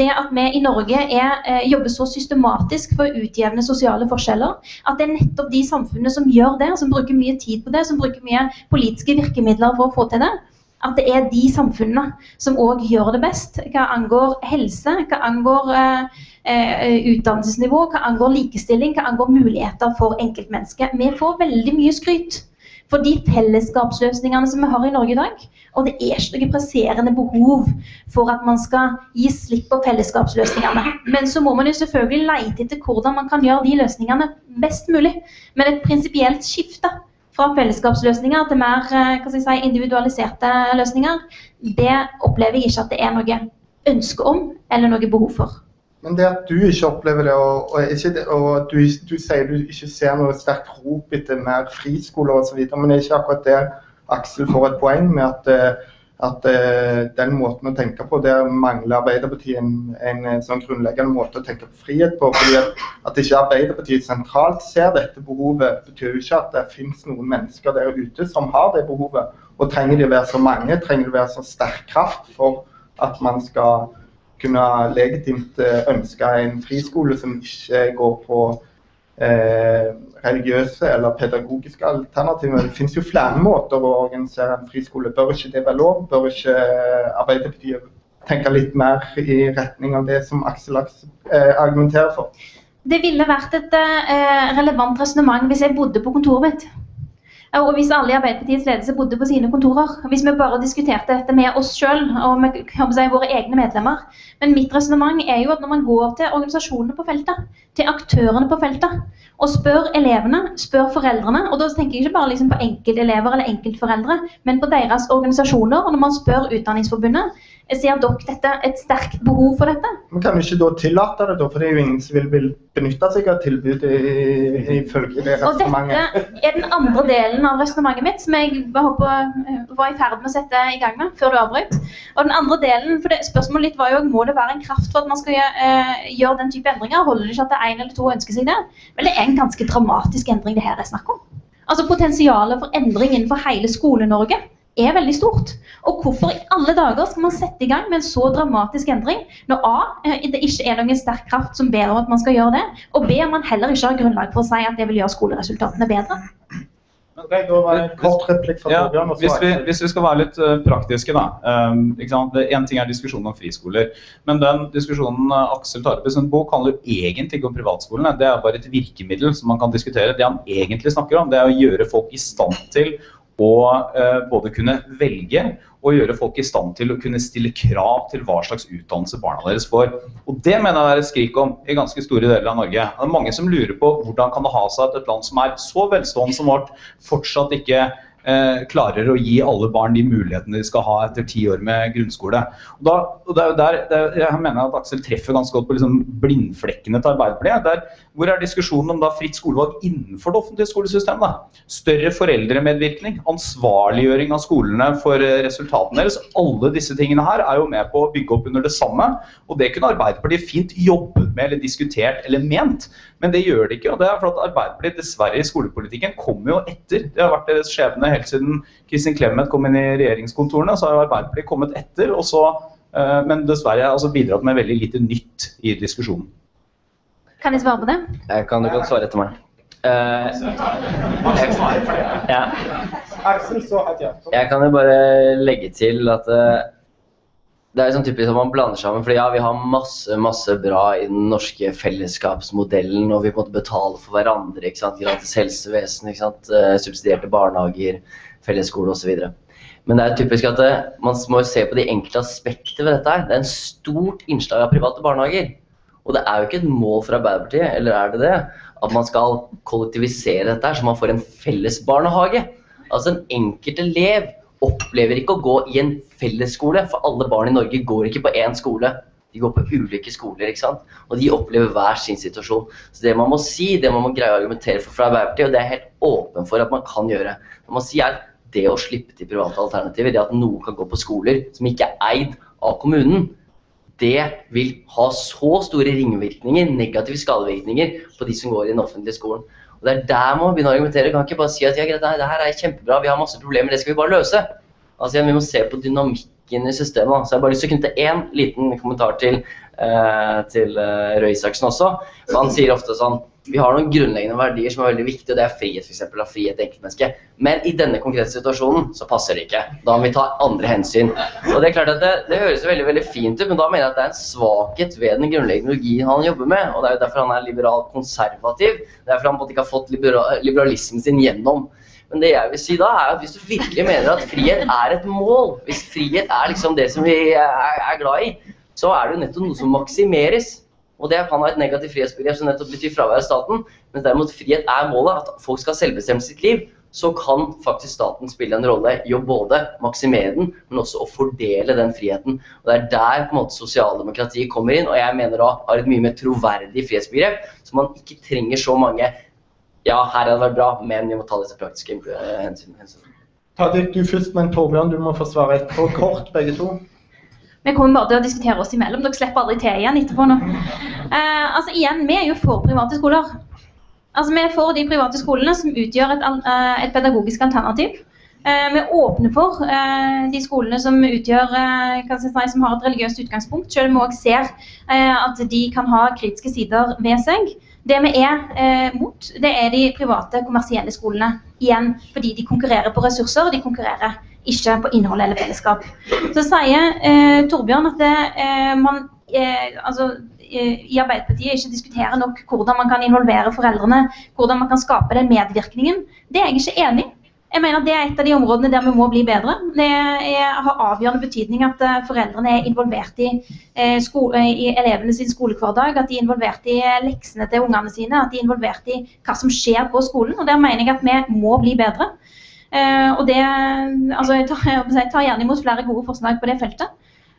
Det at vi i Norge er, eh, jobber så systematisk for å utjevne sosiale forskjeller. At det er nettopp de samfunnene som gjør det, som bruker mye tid på det, som bruker mye politiske virkemidler for å få til det at det er de samfunnene som òg gjør det best hva angår helse, hva angår eh, utdannelsesnivå, hva angår likestilling, hva angår muligheter for enkeltmennesket. Vi får veldig mye skryt for de fellesskapsløsningene som vi har i Norge i dag. Og det er ikke noe presserende behov for at man skal gi slipp på fellesskapsløsningene. Men så må man jo selvfølgelig leite etter hvordan man kan gjøre de løsningene best mulig. Men et prinsipielt skifte fra fellesskapsløsninger til mer eh, si, individualiserte løsninger, det opplever jeg ikke at det er noe ønske om eller noe behov for. Men det at du ikke opplever det, og, og, ikke, og du, du, sier du ikke ser noe sterkt rop etter mer friskoler osv., men det er ikke akkurat der Aksel får et poeng med at uh, at eh, den måten å tenke på, der mangler Arbeiderpartiet en, en, eh, sånn grunnleggende måte å tenke på frihet på. fordi at, at ikke Arbeiderpartiet sentralt ser dette behovet, betyr jo ikke at det finnes noen mennesker der ute som har det behovet. Og trenger de å være så mange, trenger de å være så sterk kraft for at man skal kunne legitimt eh, ønske en friskole som ikke går på eh, religiøse eller pedagogiske alternativer. Det finnes jo flere måter å organisere en friskole. Bør ikke det være lov? Bør ikke Arbeiderpartiet tenke litt mer i retning av det som Aksel eh, argumenterer for? Det ville vært et eh, relevant resonnement hvis jeg bodde på kontoret mitt. Og hvis alle i Arbeiderpartiets ledelse bodde på sine kontorer. Hvis vi bare diskuterte dette med oss sjøl og med seg, våre egne medlemmer. Men mitt resonnement er jo at når man går til organisasjonene på feltet, til aktørene på feltet, og spør elevene, spør foreldrene, og da tenker jeg ikke bare liksom på enkeltelever eller enkeltforeldre, men på deres organisasjoner, og når man spør Utdanningsforbundet Ser dere dette et sterkt behov for dette? Men Kan vi ikke da tillate det, da? For det er jo ingen som vil, benytte seg av tilbudet ifølge det resonnementet. Og dette er den andre delen av resonnementet mitt, som jeg håper, var i ferd med å sette i gang med før du avbrøt. Og den andre delen, for det, Spørsmålet litt var jo må det være en kraft for at man skal gjøre, uh, gjøre den type endringer. Holder det ikke at det er én eller to ønsker seg det? Men det er en ganske dramatisk endring det her er snakk om. Altså Potensialet for endring innenfor hele Skole-Norge er veldig stort. Og hvorfor i alle dager skal man sette i gang med en så dramatisk endring når A. Eh, det ikke er noen sterk kraft som ber om at man skal gjøre det, og B. man heller ikke har grunnlag for å si at det vil gjøre skoleresultatene bedre? Okay, ja, hvis, vi, hvis, vi, skal være litt uh, praktiske, da. Um, en ting er diskusjonen om friskoler. Men den diskusjonen uh, Aksel tar opp i sin bok, handler egentlig ikke om privatskolene. Det er bare et virkemiddel som man kan diskutere. Det han egentlig snakker om, det er å gjøre folk i stand til og eh, både kunne velge og gjøre folk i stand til å kunne stille krav til hva slags utdannelse barna deres får. Og Det mener jeg er et skrik om i ganske store deler av Norge. Det er mange som lurer på hvordan kan det ha seg at et land som er så velstående som vårt, fortsatt ikke klarer å gi alle barn de mulighetene de skal ha etter ti år med grunnskole. Og da, og er der, er, jeg mener at Aksel treffer ganske godt på liksom blindflekkene til Arbeiderpartiet. Der, hvor er diskusjonen om da fritt skolevalg innenfor det offentlige skolesystemet? Da? Større foreldremedvirkning, ansvarliggjøring av skolene for eh, resultatene deres. Alle disse tingene her er jo med på å bygge opp under det samme. Og det kunne Arbeiderpartiet fint jobbet med eller diskutert eller ment. Men det gjør det ikke. Og det er for at Arbeiderpartiet dessverre i skolepolitikken kommer jo etter. Det har vært deres skjebne helt siden Kristin Clemet kom inn i regjeringskontorene. Så har jo Arbeiderpartiet kommet etter. og så eh, men dessverre altså bidratt med veldig lite nytt i diskusjonen. Kan jeg svare på det? Jeg kan du godt svare etter meg. Uh, ja. Jeg kan jo bare legge til at uh, det er sånn typisk at man blander sammen. fordi ja, vi har masse masse bra i den norske fellesskapsmodellen, og vi måtte betale for hverandre. ikke sant? Gratis helsevesen, ikke sant? Uh, subsidierte barnehager, fellesskole osv. Men det er typisk at man må se på de enkelte aspekter ved dette. her. Det er en stort innslag av private barnehager. Og det er jo ikke et mål for Arbeiderpartiet, eller er det det, at man skal kollektivisere dette her, så man får en felles barnehage. Altså en enkelt elev opplever ikke å gå i en fellesskole, for alle barn i Norge går ikke på én skole. De går på ulike skoler, ikke sant? og de opplever hver sin situasjon. Så det man må si, det man må greie å argumentere for fra Arbeiderpartiet, og det er helt åpen for at man kan gjøre, det man si er det å slippe til private alternativer, det at noen kan gå på skoler som ikke er eid av kommunen, det vil ha så store ringvirkninger, negative skadevirkninger, på de som går i den offentlige skolen. Og Det er der man begynner å argumentere. kan ikke bare si at ja, greit, det her er kjempebra, vi har masse problemer, det skal vi bare løse. Altså, Vi må se på dynamikken i systemet. Så jeg har bare lyst til å knytte én liten kommentar til, eh, til uh, Røe Isaksen også. Han sier ofte sånn vi har noen grunnleggende verdier som er veldig viktige, og det er frihet, f.eks. av frihet enkeltmenneske. Men i denne konkrete situasjonen så passer det ikke. Da må vi ta andre hensyn. Og Det er klart at det, det høres veldig veldig fint ut, men da mener jeg at det er en svakhet ved den grunnleggende ideologien han jobber med. og Det er jo derfor han er liberal konservativ. Det er derfor han ikke har fått liberal, liberalismen sin gjennom. Men det jeg vil si da, er at hvis du virkelig mener at frihet er et mål, hvis frihet er liksom det som vi er, er glad i, så er det jo nettopp noe som maksimeres. Og det kan ha et negativt frihetsbegrep som nettopp betyr fravær av staten. Men derimot frihet er målet, at folk skal selvbestemme sitt liv. Så kan faktisk staten spille en rolle i å både maksimere den, men også å fordele den friheten. Og Det er der på en måte sosialdemokratiet kommer inn, og jeg mener da har et mye mer troverdig frihetsbegrep. Så man ikke trenger så mange Ja, her hadde det vært bra, men vi må ta disse praktiske hensyn. Tadik, du først, men Torbjørn, du må forsvare et etterpå. Kort, begge to. Vi kommer bare til å diskutere oss imellom. Dere slipper aldri til igjen etterpå nå. Eh, altså igjen, Vi er jo for private skoler. Altså Vi er for de private skolene som utgjør et, eh, et pedagogisk alternativ. Eh, vi er åpne for eh, de skolene som utgjør eh, hva jeg si, som har et religiøst utgangspunkt, selv om vi også ser eh, at de kan ha kritiske sider ved seg. Det vi er mot, det er de private kommersielle skolene. Igjen fordi de konkurrerer på ressurser, de konkurrerer ikke på innhold eller fellesskap. Så sier eh, Torbjørn at det, eh, man eh, altså, eh, i Arbeiderpartiet ikke diskuterer nok hvordan man kan involvere foreldrene, hvordan man kan skape den medvirkningen. Det er jeg ikke enig. Jeg mener at Det er et av de områdene der vi må bli bedre. Det er, har avgjørende betydning at eh, foreldrene er involvert i, eh, sko eh, i elevene sin skolehverdag, at de er involvert i leksene til ungene sine, at de er involvert i hva som skjer på skolen. og Der mener jeg at vi må bli bedre. Eh, og det, altså jeg, tar, <laughs> jeg, tar gjerne imot flere gode forslag på det feltet.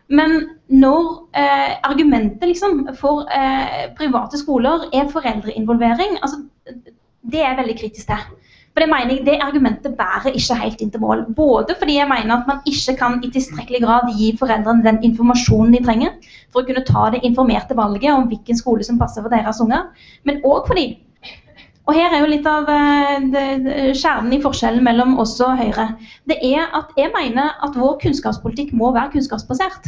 Men når eh, argumentet liksom, for eh, private skoler er foreldreinvolvering, altså, det er jeg veldig kritisk til. For Det jeg, det argumentet bærer ikke helt inn til mål. Både fordi jeg mener at man ikke kan i tilstrekkelig grad gi foreldrene den informasjonen de trenger for å kunne ta det informerte valget om hvilken skole som passer for deres unger, men òg fordi og her er jo litt av eh, kjernen i forskjellen mellom oss og Høyre. Det er at jeg mener at vår kunnskapspolitikk må være kunnskapsbasert.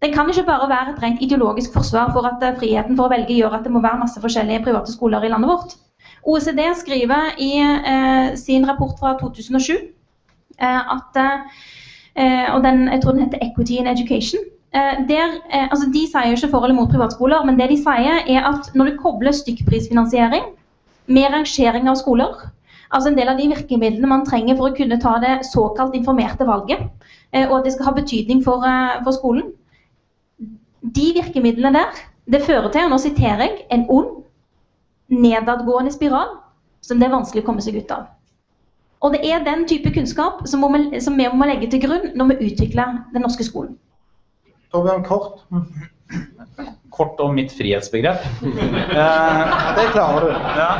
Den kan ikke bare være et rent ideologisk forsvar for at eh, friheten for å velge gjør at det må være masse forskjellige private skoler i landet vårt. OECD skriver i eh, sin rapport fra 2007 eh, at eh, og den, Jeg tror den heter 'Equity in Education'. Eh, der, eh, altså de sier jo ikke for eller mot privatskoler, men det de sier er at når du kobler stykkprisfinansiering med rangering av skoler, altså en del av de virkemidlene man trenger for å kunne ta det såkalt informerte valget, eh, og at det skal ha betydning for, for skolen, de virkemidlene der, det fører til, og nå siterer jeg, en ond, nedadgående spiral som det er vanskelig å komme seg ut av. Og det er den type kunnskap som, må som vi må legge til grunn når vi utvikler den norske skolen. Torbjørn, kort. Kort om mitt frihetsbegrep. <laughs> Eh, det klarer du. Ja.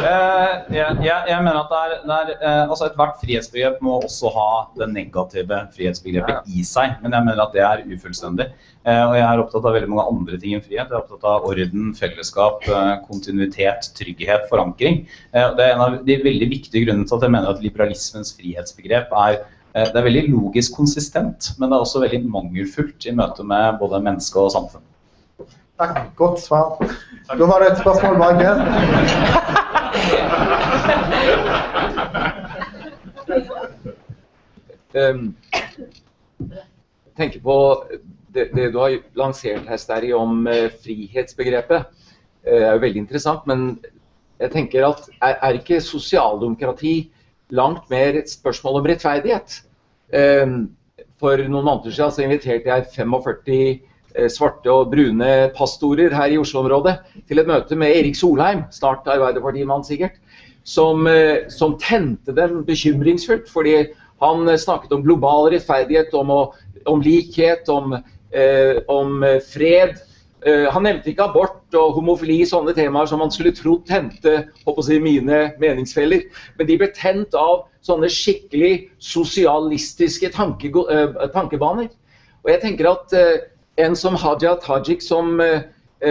Eh, jeg, jeg, mener at det er, det er eh, altså Ethvert frihetsbegrep må også ha det negative frihetsbegrepet i seg. Men jeg mener at det er ufullstendig. Eh, og jeg er opptatt av veldig mange andre ting enn frihet. Jeg er opptatt av orden, fellesskap, eh, kontinuitet, trygghet, forankring. Eh, det er en av de veldig viktige grunnene til at jeg mener at liberalismens frihetsbegrep er det er veldig logisk konsistent, men det er også veldig mangelfullt i møte med både menneske og samfunn. Takk. Godt svar. Da var det et spørsmål bak her. Ehm, tenker på det, det du har lansert her, Sterri, om uh, frihetsbegrepet. eh, er jo veldig interessant, men jeg tenker at er, er ikke sosialdemokrati langt mer et spørsmål om rettferdighet? Ehm, for noen måneder siden så inviterte jeg 45 eh, svarte og brune pastorer her i Oslo-området til et møte med Erik Solheim, snart Arbeiderpartimann sikkert, som, eh, som tente dem bekymringsfullt. fordi han snakket om global rettferdighet, om, å, om likhet, om, eh, om fred. Eh, han nevnte ikke abort og homofili, sånne temaer som man skulle trodd å si, mine meningsfeller. Men de ble tent av sånne skikkelig sosialistiske tankego- eh, tankebaner. Og jeg tenker at eh, en som Hadia Tajik, som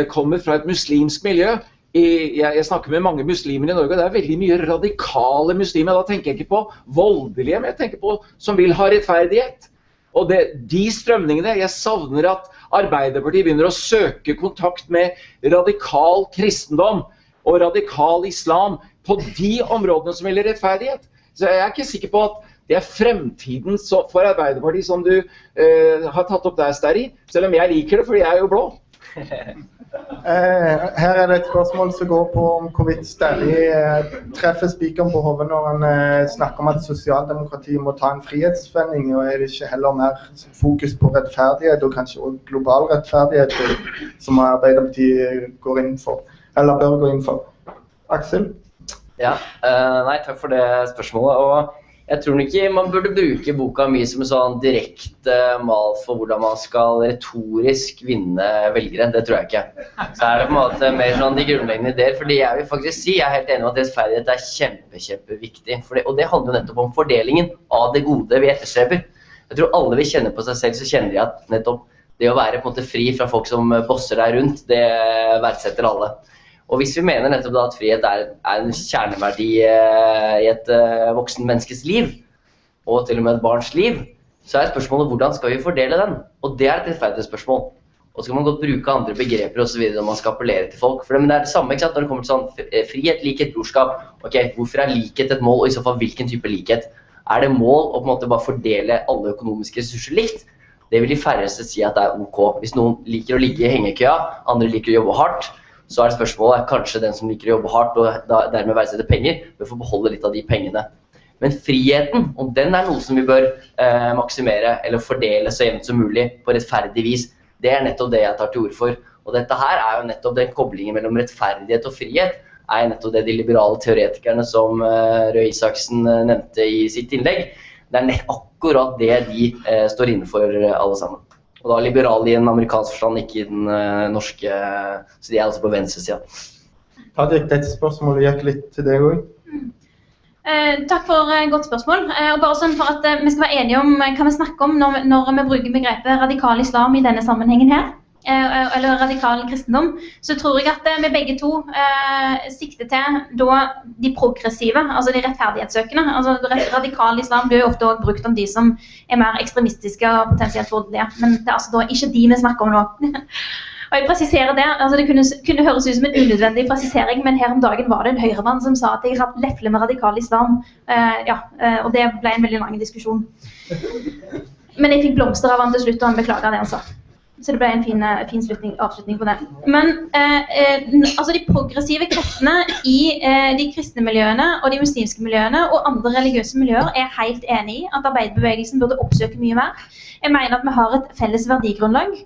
kommer fra et muslimsk miljø jeg snakker med mange muslimer i Norge, og det er veldig mye radikale muslimer. Da tenker jeg ikke på voldelige, men jeg tenker på som vil ha rettferdighet. Og det, de strømningene Jeg savner at Arbeiderpartiet begynner å søke kontakt med radikal kristendom og radikal islam på de områdene som gjelder rettferdighet. Så jeg er ikke sikker på at det er fremtiden for Arbeiderpartiet som du eh, har tatt opp der, Sterri. Selv om jeg liker det, fordi jeg er jo blå. Eh, her er det et spørsmål som går på om hvorvidt Sterri eh, treffer spikeren på hodet når han eh, snakker om at sosialdemokratiet må ta en frihetsvending, og er det ikke heller mer fokus på rettferdighet, og kanskje også global rettferdighet, som Arbeiderpartiet går inn for, eller bør gå inn for? Aksel? Ja, nei, takk for det spørsmålet. Og Jeg tror ikke man burde bruke boka mye som en sånn direkte mal for hvordan man skal retorisk vinne velgere. Det tror jeg ikke. Så er det på en måte mer sånn de grunnleggende ideer. fordi jeg vil faktisk si, jeg er helt enig med at rettferdighet er kjempe, kjempeviktig. Det, og det handler jo nettopp om fordelingen av det gode vi etterstreber. Jeg tror alle vil kjenne på seg selv, så kjenner de at nettopp det å være på en måte fri fra folk som bosser deg rundt, det verdsetter alle. Og hvis vi mener nettopp da at frihet er, er en kjerneverdi eh, i et eh, voksen menneskes liv, og til og med et barns liv, så er spørsmålet hvordan skal vi fordele den? Og det er et rettferdighetsspørsmål. Og så kan man godt bruke andre begreper og så videre når man skal appellere til folk. For det, men det er det samme ikke sant? når det kommer til sånn eh, frihet, likhet, brorskap. Ok, Hvorfor er likhet et mål, og i så fall hvilken type likhet? Er det mål å på en måte bare fordele alle økonomiske ressurser likt? Det vil de færreste si at det er OK. Hvis noen liker å ligge i hengekøya, andre liker å jobbe hardt, så er spørsmålet kanskje den som liker å jobbe hardt og dermed verdsetter penger, bør få beholde litt av de pengene. Men friheten, om den er noe som vi bør eh, maksimere eller fordele så jevnt som mulig på rettferdig vis, det er nettopp det jeg tar til orde for. Og dette her er jo nettopp den koblingen mellom rettferdighet og frihet er nettopp det de liberale teoretikerne som eh, Røe Isaksen uh, nevnte i sitt innlegg. Det er akkurat det de eh, står inne for, alle sammen. Og da liberale i en amerikansk forstand, ikke i den uh, norske Så de er altså på venstresida. Tadjik, dette spørsmålet gikk litt til deg òg. Eh, takk for eh, godt spørsmål. Eh, og bare sånn for at Vi skal være enige om hva vi snakker om når, når vi bruker begrepet radikal islam i denne sammenhengen her. Eller radikal kristendom. Så tror jeg at vi begge to sikter til da de progressive, altså de rettferdighetssøkende. Altså Radikal islam blir jo ofte også brukt om de som er mer ekstremistiske og potensielt voldelige. Men det er altså da ikke de vi snakker om nå. <laughs> Og jeg presiserer Det altså det kunne, kunne, høres ut som en unødvendig presisering, men her om dagen var det en høyremann som sa at jeg lefler med radikal islam. Uh, ja, og det ble en veldig lang diskusjon. Men jeg fikk blomster av han til slutt, og han beklaga det han sa. Så det ble en fin, uh, fin slutning, avslutning på det. Men altså de progressive kreftene i de kristne miljøene og de muslimske miljøene og andre religiøse miljøer er helt enig i at arbeiderbevegelsen burde oppsøke mye mer. Jeg mener at vi har et felles verdigrunnlag.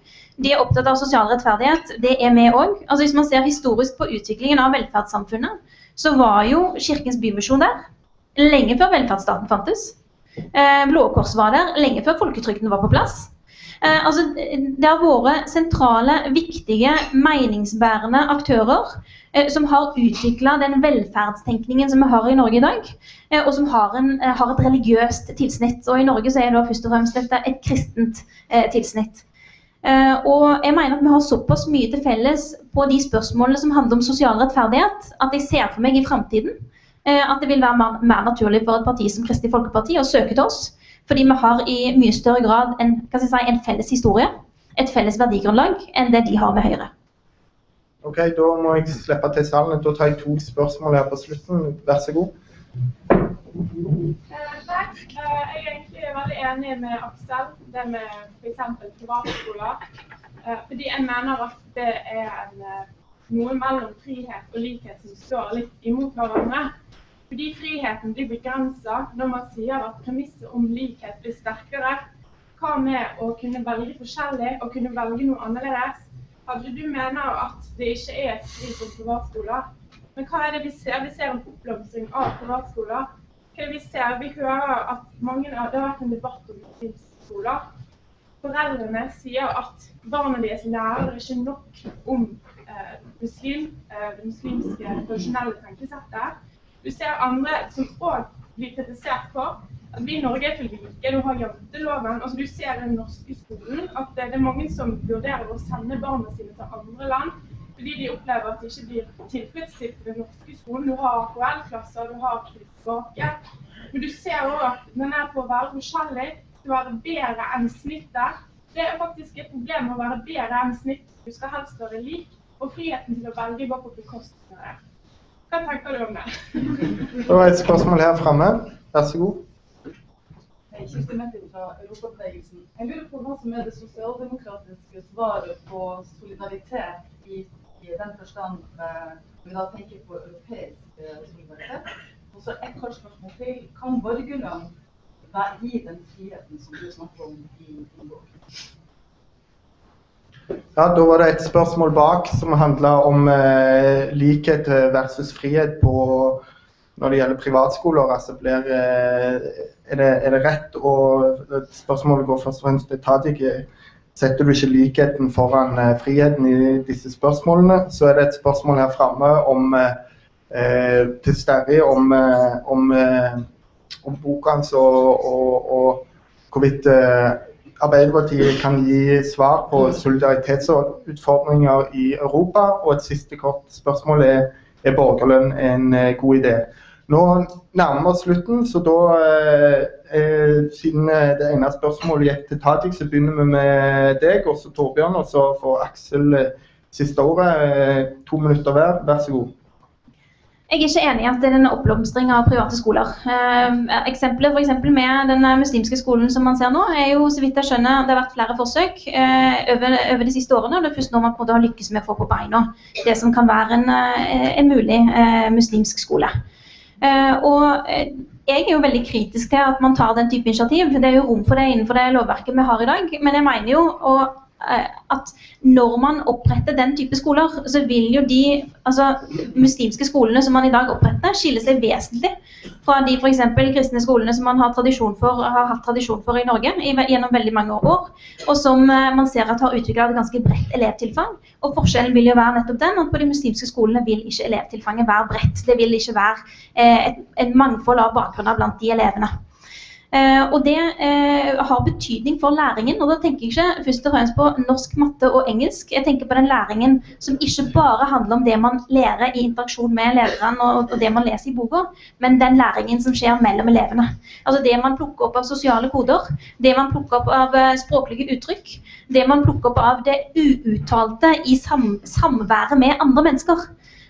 De er opptatt av sosial rettferdighet. Det er vi òg. Altså, hvis man ser historisk på utviklingen av velferdssamfunnet, så var jo Kirkens Bymisjon der lenge før velferdsstaten fantes. Eh, Blå Kors var der lenge før folketrygden var på plass. Eh, altså, det har vært sentrale, viktige, meningsbærende aktører eh, som har utvikla den velferdstenkningen som vi har i Norge i dag, eh, og som har, en, eh, har, et religiøst tilsnitt. Og i Norge er det først og fremst dette et kristent eh, tilsnitt. Og jeg mener at vi har såpass mye til felles på de spørsmålene som handler om sosial rettferdighet, at jeg ser for meg i framtiden at det vil være mer, mer, naturlig for et parti som Kristelig Folkeparti å søke til oss. Fordi vi har i mye større grad en, si, en felles historie, et felles verdigrunnlag, enn det de har med Høyre. Ok, Da må jeg slippe til salen. Da tar jeg to spørsmål her på slutten. Vær så god. Eh, takk. Eh, jeg er egentlig veldig enig med Aksel, det med f.eks. privatskoler. Eh, fordi jeg mener at det er en, noe mellom frihet og likhet som står litt imot hverandre. Fordi friheten blir begrensa når man sier at premisset om likhet blir sterkere. Hva med å kunne velge forskjellig og kunne velge noe annerledes? Hadde du mener at det ikke er et fri som privatskoler, men hva er det vi ser? Vi ser en oppblomstring av privatskoler. Hva er det vi ser? Vi hører at mange, det har vært en debatt om muslimskoler. Foreldrene sier at barna deres lærer ikke nok om eh, muslim, eh, det muslimske tradisjonelle tenkesettet. Vi ser andre som òg blir kritisert for at vi i Norge er for like. Du har janteloven. Altså, du ser den norske skolen at det er mange som vurderer å sende barna sine til andre land fordi de opplever at de ikke blir tilfredsstilt i den norske skolen. Du har AKL-klasser, du har tilbake. Men du ser òg at den er på å være forskjellig, å være bedre enn snittet. Det er faktisk et problem å være bedre enn snittet. Du skal helst være lik, og friheten til å velge går på bekostning av det. Hva tenker om det? <laughs> Det var et spørsmål her framme. Vær så god. Kirsti Mettin fra Europabevegelsen. Jeg lurer på hva som er det sosialdemokratiske svaret på solidaritet i i den forstand vi da tenker på europeisk eh, solidaritet. Og så et kort spørsmål til. Kan borgerland gi den friheten som du snakker om i din bok? Ja, Da var det et spørsmål bak som handla om eh, likhet versus frihet på når det gjelder privatskoler, altså blir, eh, er, det, er det rett? Å Spørsmålet går først og fremst til Tajik. Setter du ikke likheten foran eh, friheten i disse spørsmålene, så er det et spørsmål her framme om eh, til Sterri om, eh, om, eh, om boka hans og, og, og hvorvidt eh, Arbeiderpartiet kan gi svar på solidaritetsutfordringer i Europa. Og et siste kort spørsmål er er borgerlønn en eh, god idé. Nå nærmer vi oss slutten, så da, eh, siden det ene spørsmålet gikk til Tajik, så begynner vi med deg, og så Torbjørn, og så får Aksel siste ordet. To minutter hver, vær så god. Jeg er ikke enig i at det er en oppblomstring av private skoler. Eh, eksempelet for med den muslimske skolen som man ser nå, er jo så vidt jeg skjønner det har vært flere forsøk eh, over, over, de siste årene. og Det er først nå man har lykkes med å få på beina det som kan være en, eh, en mulig eh, muslimsk skole. Eh, og eh, jeg er jo veldig kritisk til at man tar den type initiativ. Det er jo rom for det innenfor det lovverket vi har i dag. Men jeg mener jo, og at når man oppretter den type skoler, så vil jo de altså, muslimske skolene som man i dag oppretter, skille seg vesentlig fra de f.eks. kristne skolene som man har, for, har, hatt tradisjon for i Norge i, gjennom veldig mange år, og som eh, man ser at har utvikla et ganske bredt elevtilfang. Og Forskjellen vil jo være nettopp den at på de muslimske skolene vil ikke elevtilfanget være bredt. Det vil ikke være eh, et, et mangfold av bakgrunner blant de elevene. Eh, og det eh, har betydning for læringen. Og da tenker jeg ikke først og fremst på norsk, matte og engelsk. Jeg tenker på den læringen som ikke bare handler om det man lærer i interaksjon med læreren og, det man leser i boka, men den læringen som skjer mellom elevene. Altså det man plukker opp av sosiale koder, det man plukker opp av eh, språklige uttrykk, det man plukker opp av det uuttalte i sam samværet med andre mennesker.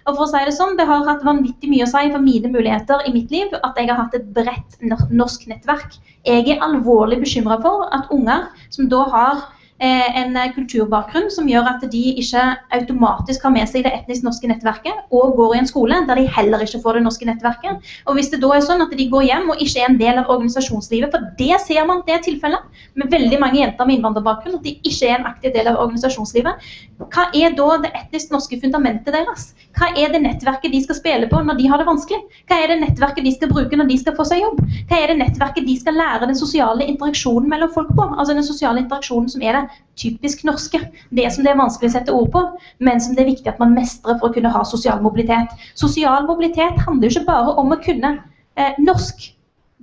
Og for å si Det sånn, det har hatt vanvittig mye å si for mine muligheter i mitt liv at jeg har hatt et bredt norsk nettverk. Jeg er alvorlig bekymra for at unger som da har Eh, en kulturbakgrunn som gjør at de ikke automatisk har med seg det etnisk norske nettverket og går i en skole der de heller ikke får det norske nettverket. Og Hvis det da er sånn at de går hjem og ikke er en del av organisasjonslivet, for det ser man det er tilfellet med veldig mange jenter med innvandrerbakgrunn, at de ikke er en aktiv del av organisasjonslivet, hva er da det etnisk norske fundamentet deres? Hva er det nettverket de skal spille på når de har det vanskelig? Hva er det nettverket de skal bruke når de skal få seg jobb? Hva er det nettverket de skal lære den sosiale interaksjonen mellom folk på? Altså den sosiale interaksjonen som er det typisk norske. Det som det er vanskelig å sette ord på, men som det er viktig at man mestrer for å kunne ha sosial mobilitet. Sosial mobilitet handler jo ikke bare om å kunne eh, norsk,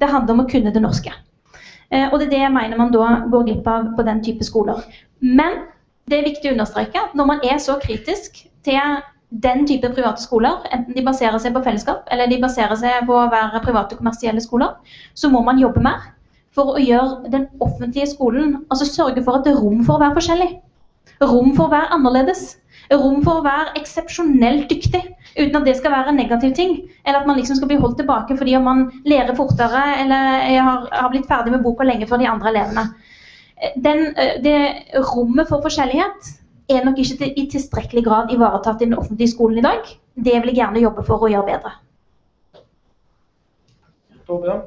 det handler om å kunne det norske. Eh, og det er det jeg mener man da går glipp av på den type skoler. Men det er viktig å understreke at når man er så kritisk til den type private skoler, enten de baserer seg på fellesskap eller de baserer seg på å være private kommersielle skoler, så må man jobbe mer for å gjøre den offentlige skolen Altså sørge for at det er rom for å være forskjellig. Rom for å være annerledes. Rom for å være eksepsjonelt dyktig, uten at det skal være en negativ ting. Eller at man liksom skal bli holdt tilbake fordi om man lærer fortere eller har, har blitt ferdig med boka lenge før de andre elevene. Den, det rommet for forskjellighet er nok ikke i tilstrekkelig grad ivaretatt i den offentlige skolen i dag. Det vil jeg gjerne jobbe for å gjøre bedre. Torbjørn?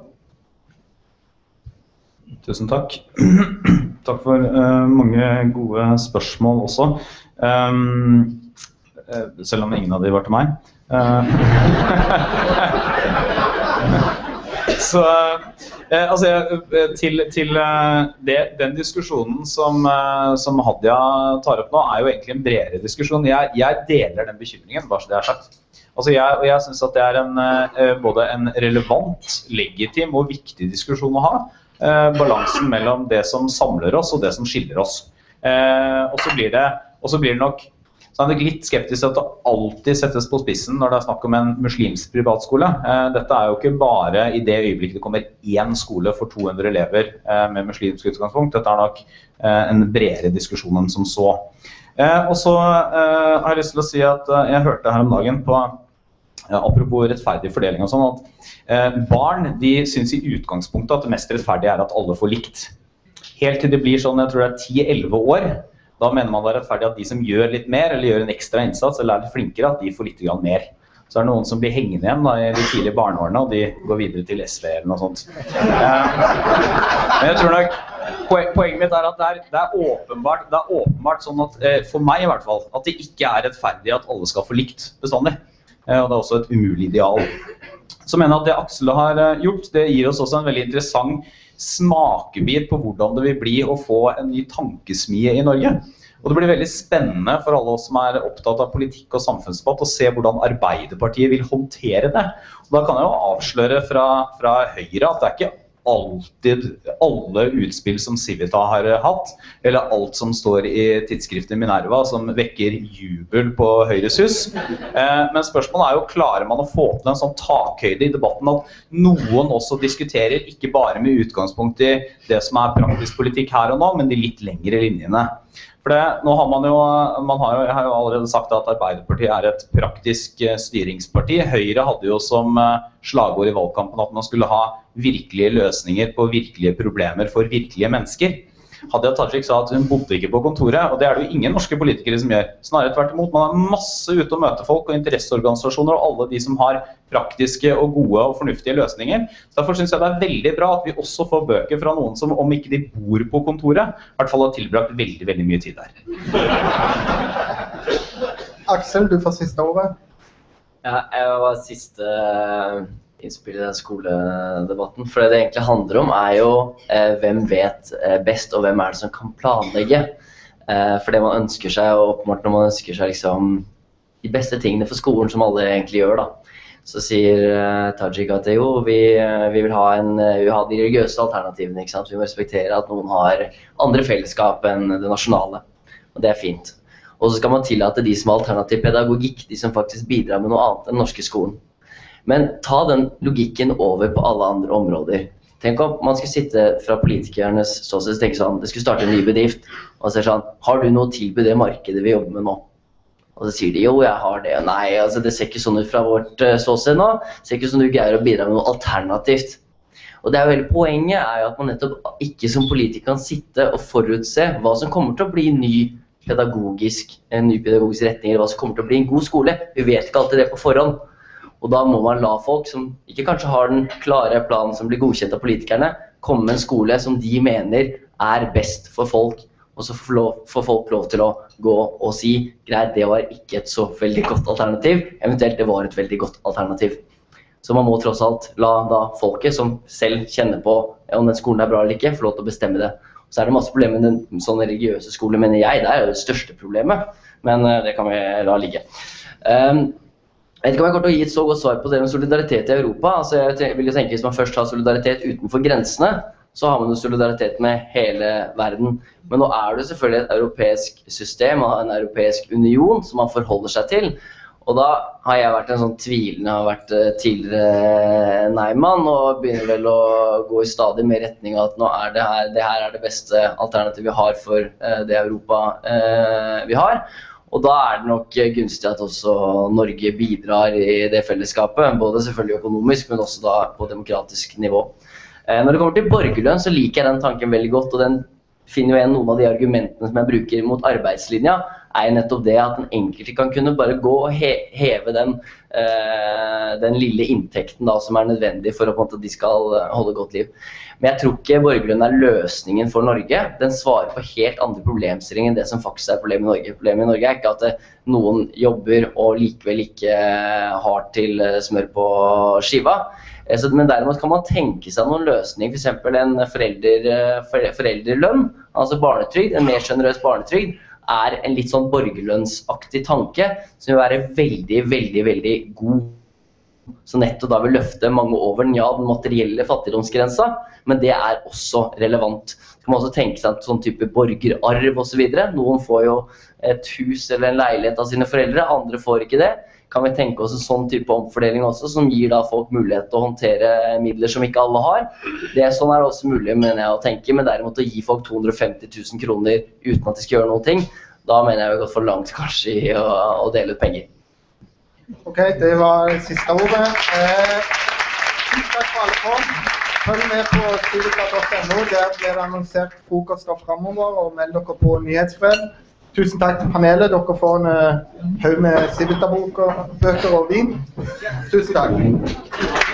Tusen takk. <clears throat> takk for uh, mange gode spørsmål også. Um, selv om ingen av de var til meg. Uh, <laughs> <laughs> så uh, altså, til, til det, den diskusjonen som, som, Hadia tar opp nå, er jo egentlig en bredere diskusjon. Jeg, jeg deler den bekymringen, bare så det er sagt. Altså jeg, og jeg syns det er en, både en relevant, legitim og viktig diskusjon å ha. Eh, balansen mellom det som samler oss og det som skiller oss. Eh, og så blir blir det nok så er jeg litt skeptisk til at det alltid settes på spissen når det er snakk om en muslimsk privatskole. Eh, dette er jo ikke bare i det øyeblikket det kommer én skole for 200 elever med muslimsk utgangspunkt. Dette er nok en bredere diskusjon enn som så. Og så har jeg lyst til å si at jeg hørte her om dagen på apropos rettferdig fordeling og sånn, at eh, barn de syns i utgangspunktet at det mest rettferdige er at alle får likt. Helt til det blir sånn, jeg tror det er 10-11 år, da mener man det er rettferdig at de som gjør litt mer, eller gjør en ekstra innsats, eller er litt flinkere, at de får litt mer. Så er det noen som blir hengende igjen da, i de tidlige barneårene, og de går videre til SV eller noe sånt. Eh, men jeg tror nok Poenget mitt er at det er, det er, åpenbart, det er åpenbart sånn at, eh, for meg i hvert fall, at det ikke er rettferdig at alle skal få likt bestandig. Eh, og det er også et umulig ideal. Så mener jeg at det Aksel har gjort, det gir oss også en veldig interessant smakebit på hvordan det vil bli å få en ny tankesmie i Norge. Og Det blir veldig spennende for alle oss som er opptatt av politikk og samfunnsdebatt, å se hvordan Arbeiderpartiet vil håndtere det. Og Da kan jeg jo avsløre fra, fra Høyre at det er ikke alltid alle utspill som Civita har hatt, eller alt som står i tidsskriftet Minerva som vekker jubel på Høyres hus. Eh, men spørsmålet er jo klarer man å få til en sånn takhøyde i debatten at noen også diskuterer ikke bare med utgangspunkt i det som er praktisk politikk her og nå, men de litt lengre linjene. For det, nå har man jo, man har jo, Jeg har jo allerede sagt at Arbeiderpartiet er et praktisk eh, styringsparti. Høyre hadde jo som eh, slagord i valgkampen at man skulle ha virkelige løsninger på virkelige problemer for virkelige mennesker. Hadia Tajik sa at hun bodde ikke på kontoret, og det er det jo ingen norske politikere som gjør. Snarere tvert imot. Man er masse ute og møter folk og interesseorganisasjoner og alle de som har praktiske og gode og fornuftige løsninger. Så Derfor syns jeg det er veldig bra at vi også får bøker fra noen som om ikke de bor på kontoret, i hvert fall har tilbrakt veldig, veldig mye tid der. Aksel, du får siste ordet. Ja, jeg var siste innspill i den skoledebatten. For det det egentlig handler om, er jo eh, hvem vet eh, best, og hvem er det som kan planlegge. Eh, for det man ønsker seg, og åpenbart når man ønsker seg liksom de beste tingene for skolen, som alle egentlig gjør, da. Så sier eh, Tajik at jo, vi, eh, vi, vil ha en, eh, vi vil ha de religiøse alternativene. ikke sant? Vi må respektere at noen har andre fellesskap enn det nasjonale. Og det er fint. Og så skal man tillate de som har alternativ pedagogikk, de som faktisk bidrar med noe annet enn den norske skolen. Men ta den logikken over på alle andre områder. Tenk om man skulle sitte fra politikernes ståsted og tenke sånn Det skulle starte en ny bedrift. Og så er det sånn Har du noe å tilby det markedet vi jobber med nå? Og så sier de jo, jeg har det. Nei, altså det ser ikke sånn ut fra vårt uh, ståsted nå. Det ser ikke sånn ut du greier å bidra med noe alternativt. Og det er jo hele Poenget er jo at man nettopp ikke som politiker kan sitte og forutse hva som kommer til å bli ny pedagogisk, en ny pedagogisk retning, eller hva som kommer til å bli en god skole. Vi vet ikke alltid det på forhånd. Og da må man la folk som ikke kanskje har den klare planen som blir godkjent av politikerne, komme med en skole som de mener er best for folk. Og så får folk lov til å gå og si greit, det var ikke et så veldig godt alternativ. Eventuelt det var et veldig godt alternativ. Så man må tross alt la da folket, som selv kjenner på om den skolen er bra eller ikke, få lov til å bestemme det. Så er det masse problemer med den sånne religiøse skole, mener jeg. Det er jo det største problemet. Men eh, det kan vi la ligge. Jeg vet ikke om jeg kommer til å gi et så godt svar på det med solidaritet i Europa. Altså jeg vil jo tenke Hvis man først har solidaritet utenfor grensene, så har man jo solidaritet med hele verden. Men nå er det selvfølgelig et europeisk system og en europeisk union som man forholder seg til. Og da har jeg vært en sånn tvilende, har vært eh, tidligere nei-mann og begynner vel å gå i stadig mer retning av at nå er det her det her er det beste alternativet vi har for eh, det Europa eh, vi har. Og da er det nok gunstig at også Norge bidrar i det fellesskapet. Både selvfølgelig økonomisk, men også da på demokratisk nivå. Eh, når det kommer til borgerlønn, så liker jeg den tanken veldig godt. og den finner jo igjen noen av de argumentene som jeg bruker mot arbeidslinja, er nettopp det at den enkelte kan kunne bare gå og heve den, eh, den lille inntekten da, som er nødvendig for at de skal eh, holde godt liv. Men jeg tror ikke borgerlønn er løsningen for Norge. Den svarer på helt andre problemstillinger enn det som faktisk er problemet i Norge. Problemet i Norge er ikke at eh, noen jobber og likevel ikke har til smør på skiva. Men derimot kan man tenke seg noen løsninger, f.eks. en forelder, foreldrelønn, altså barnetrygd, en mer sjenerøs barnetrygd er en litt sånn borgerlønnsaktig tanke som vil være veldig, veldig, veldig god. Så nettopp da vil løfte mange over den, ja, den materielle fattigdomsgrensa, men det er også relevant. Du kan også tenke seg en sånn type borgerarv osv. Noen får jo et hus eller en leilighet av sine foreldre, andre får ikke det kan vi tenke oss en sånn type omfordeling også, som gir da folk mulighet til å håndtere midler som ikke alle har. Det er Sånn er det også mulig mener jeg å tenke, men derimot å gi folk 250 000 kroner uten at de skal gjøre noen ting, da mener jeg vi har gått for langt kanskje i å, å, dele ut penger. Ok, det var siste ordet. Eh. Følg med på studieplass.no. Der blir det annonsert frokoster framover, og meld dere på nyhetsbrev. Tusen takk til panelet. Dere får en uh, haug med Civita-bøker og vin. Tusen takk.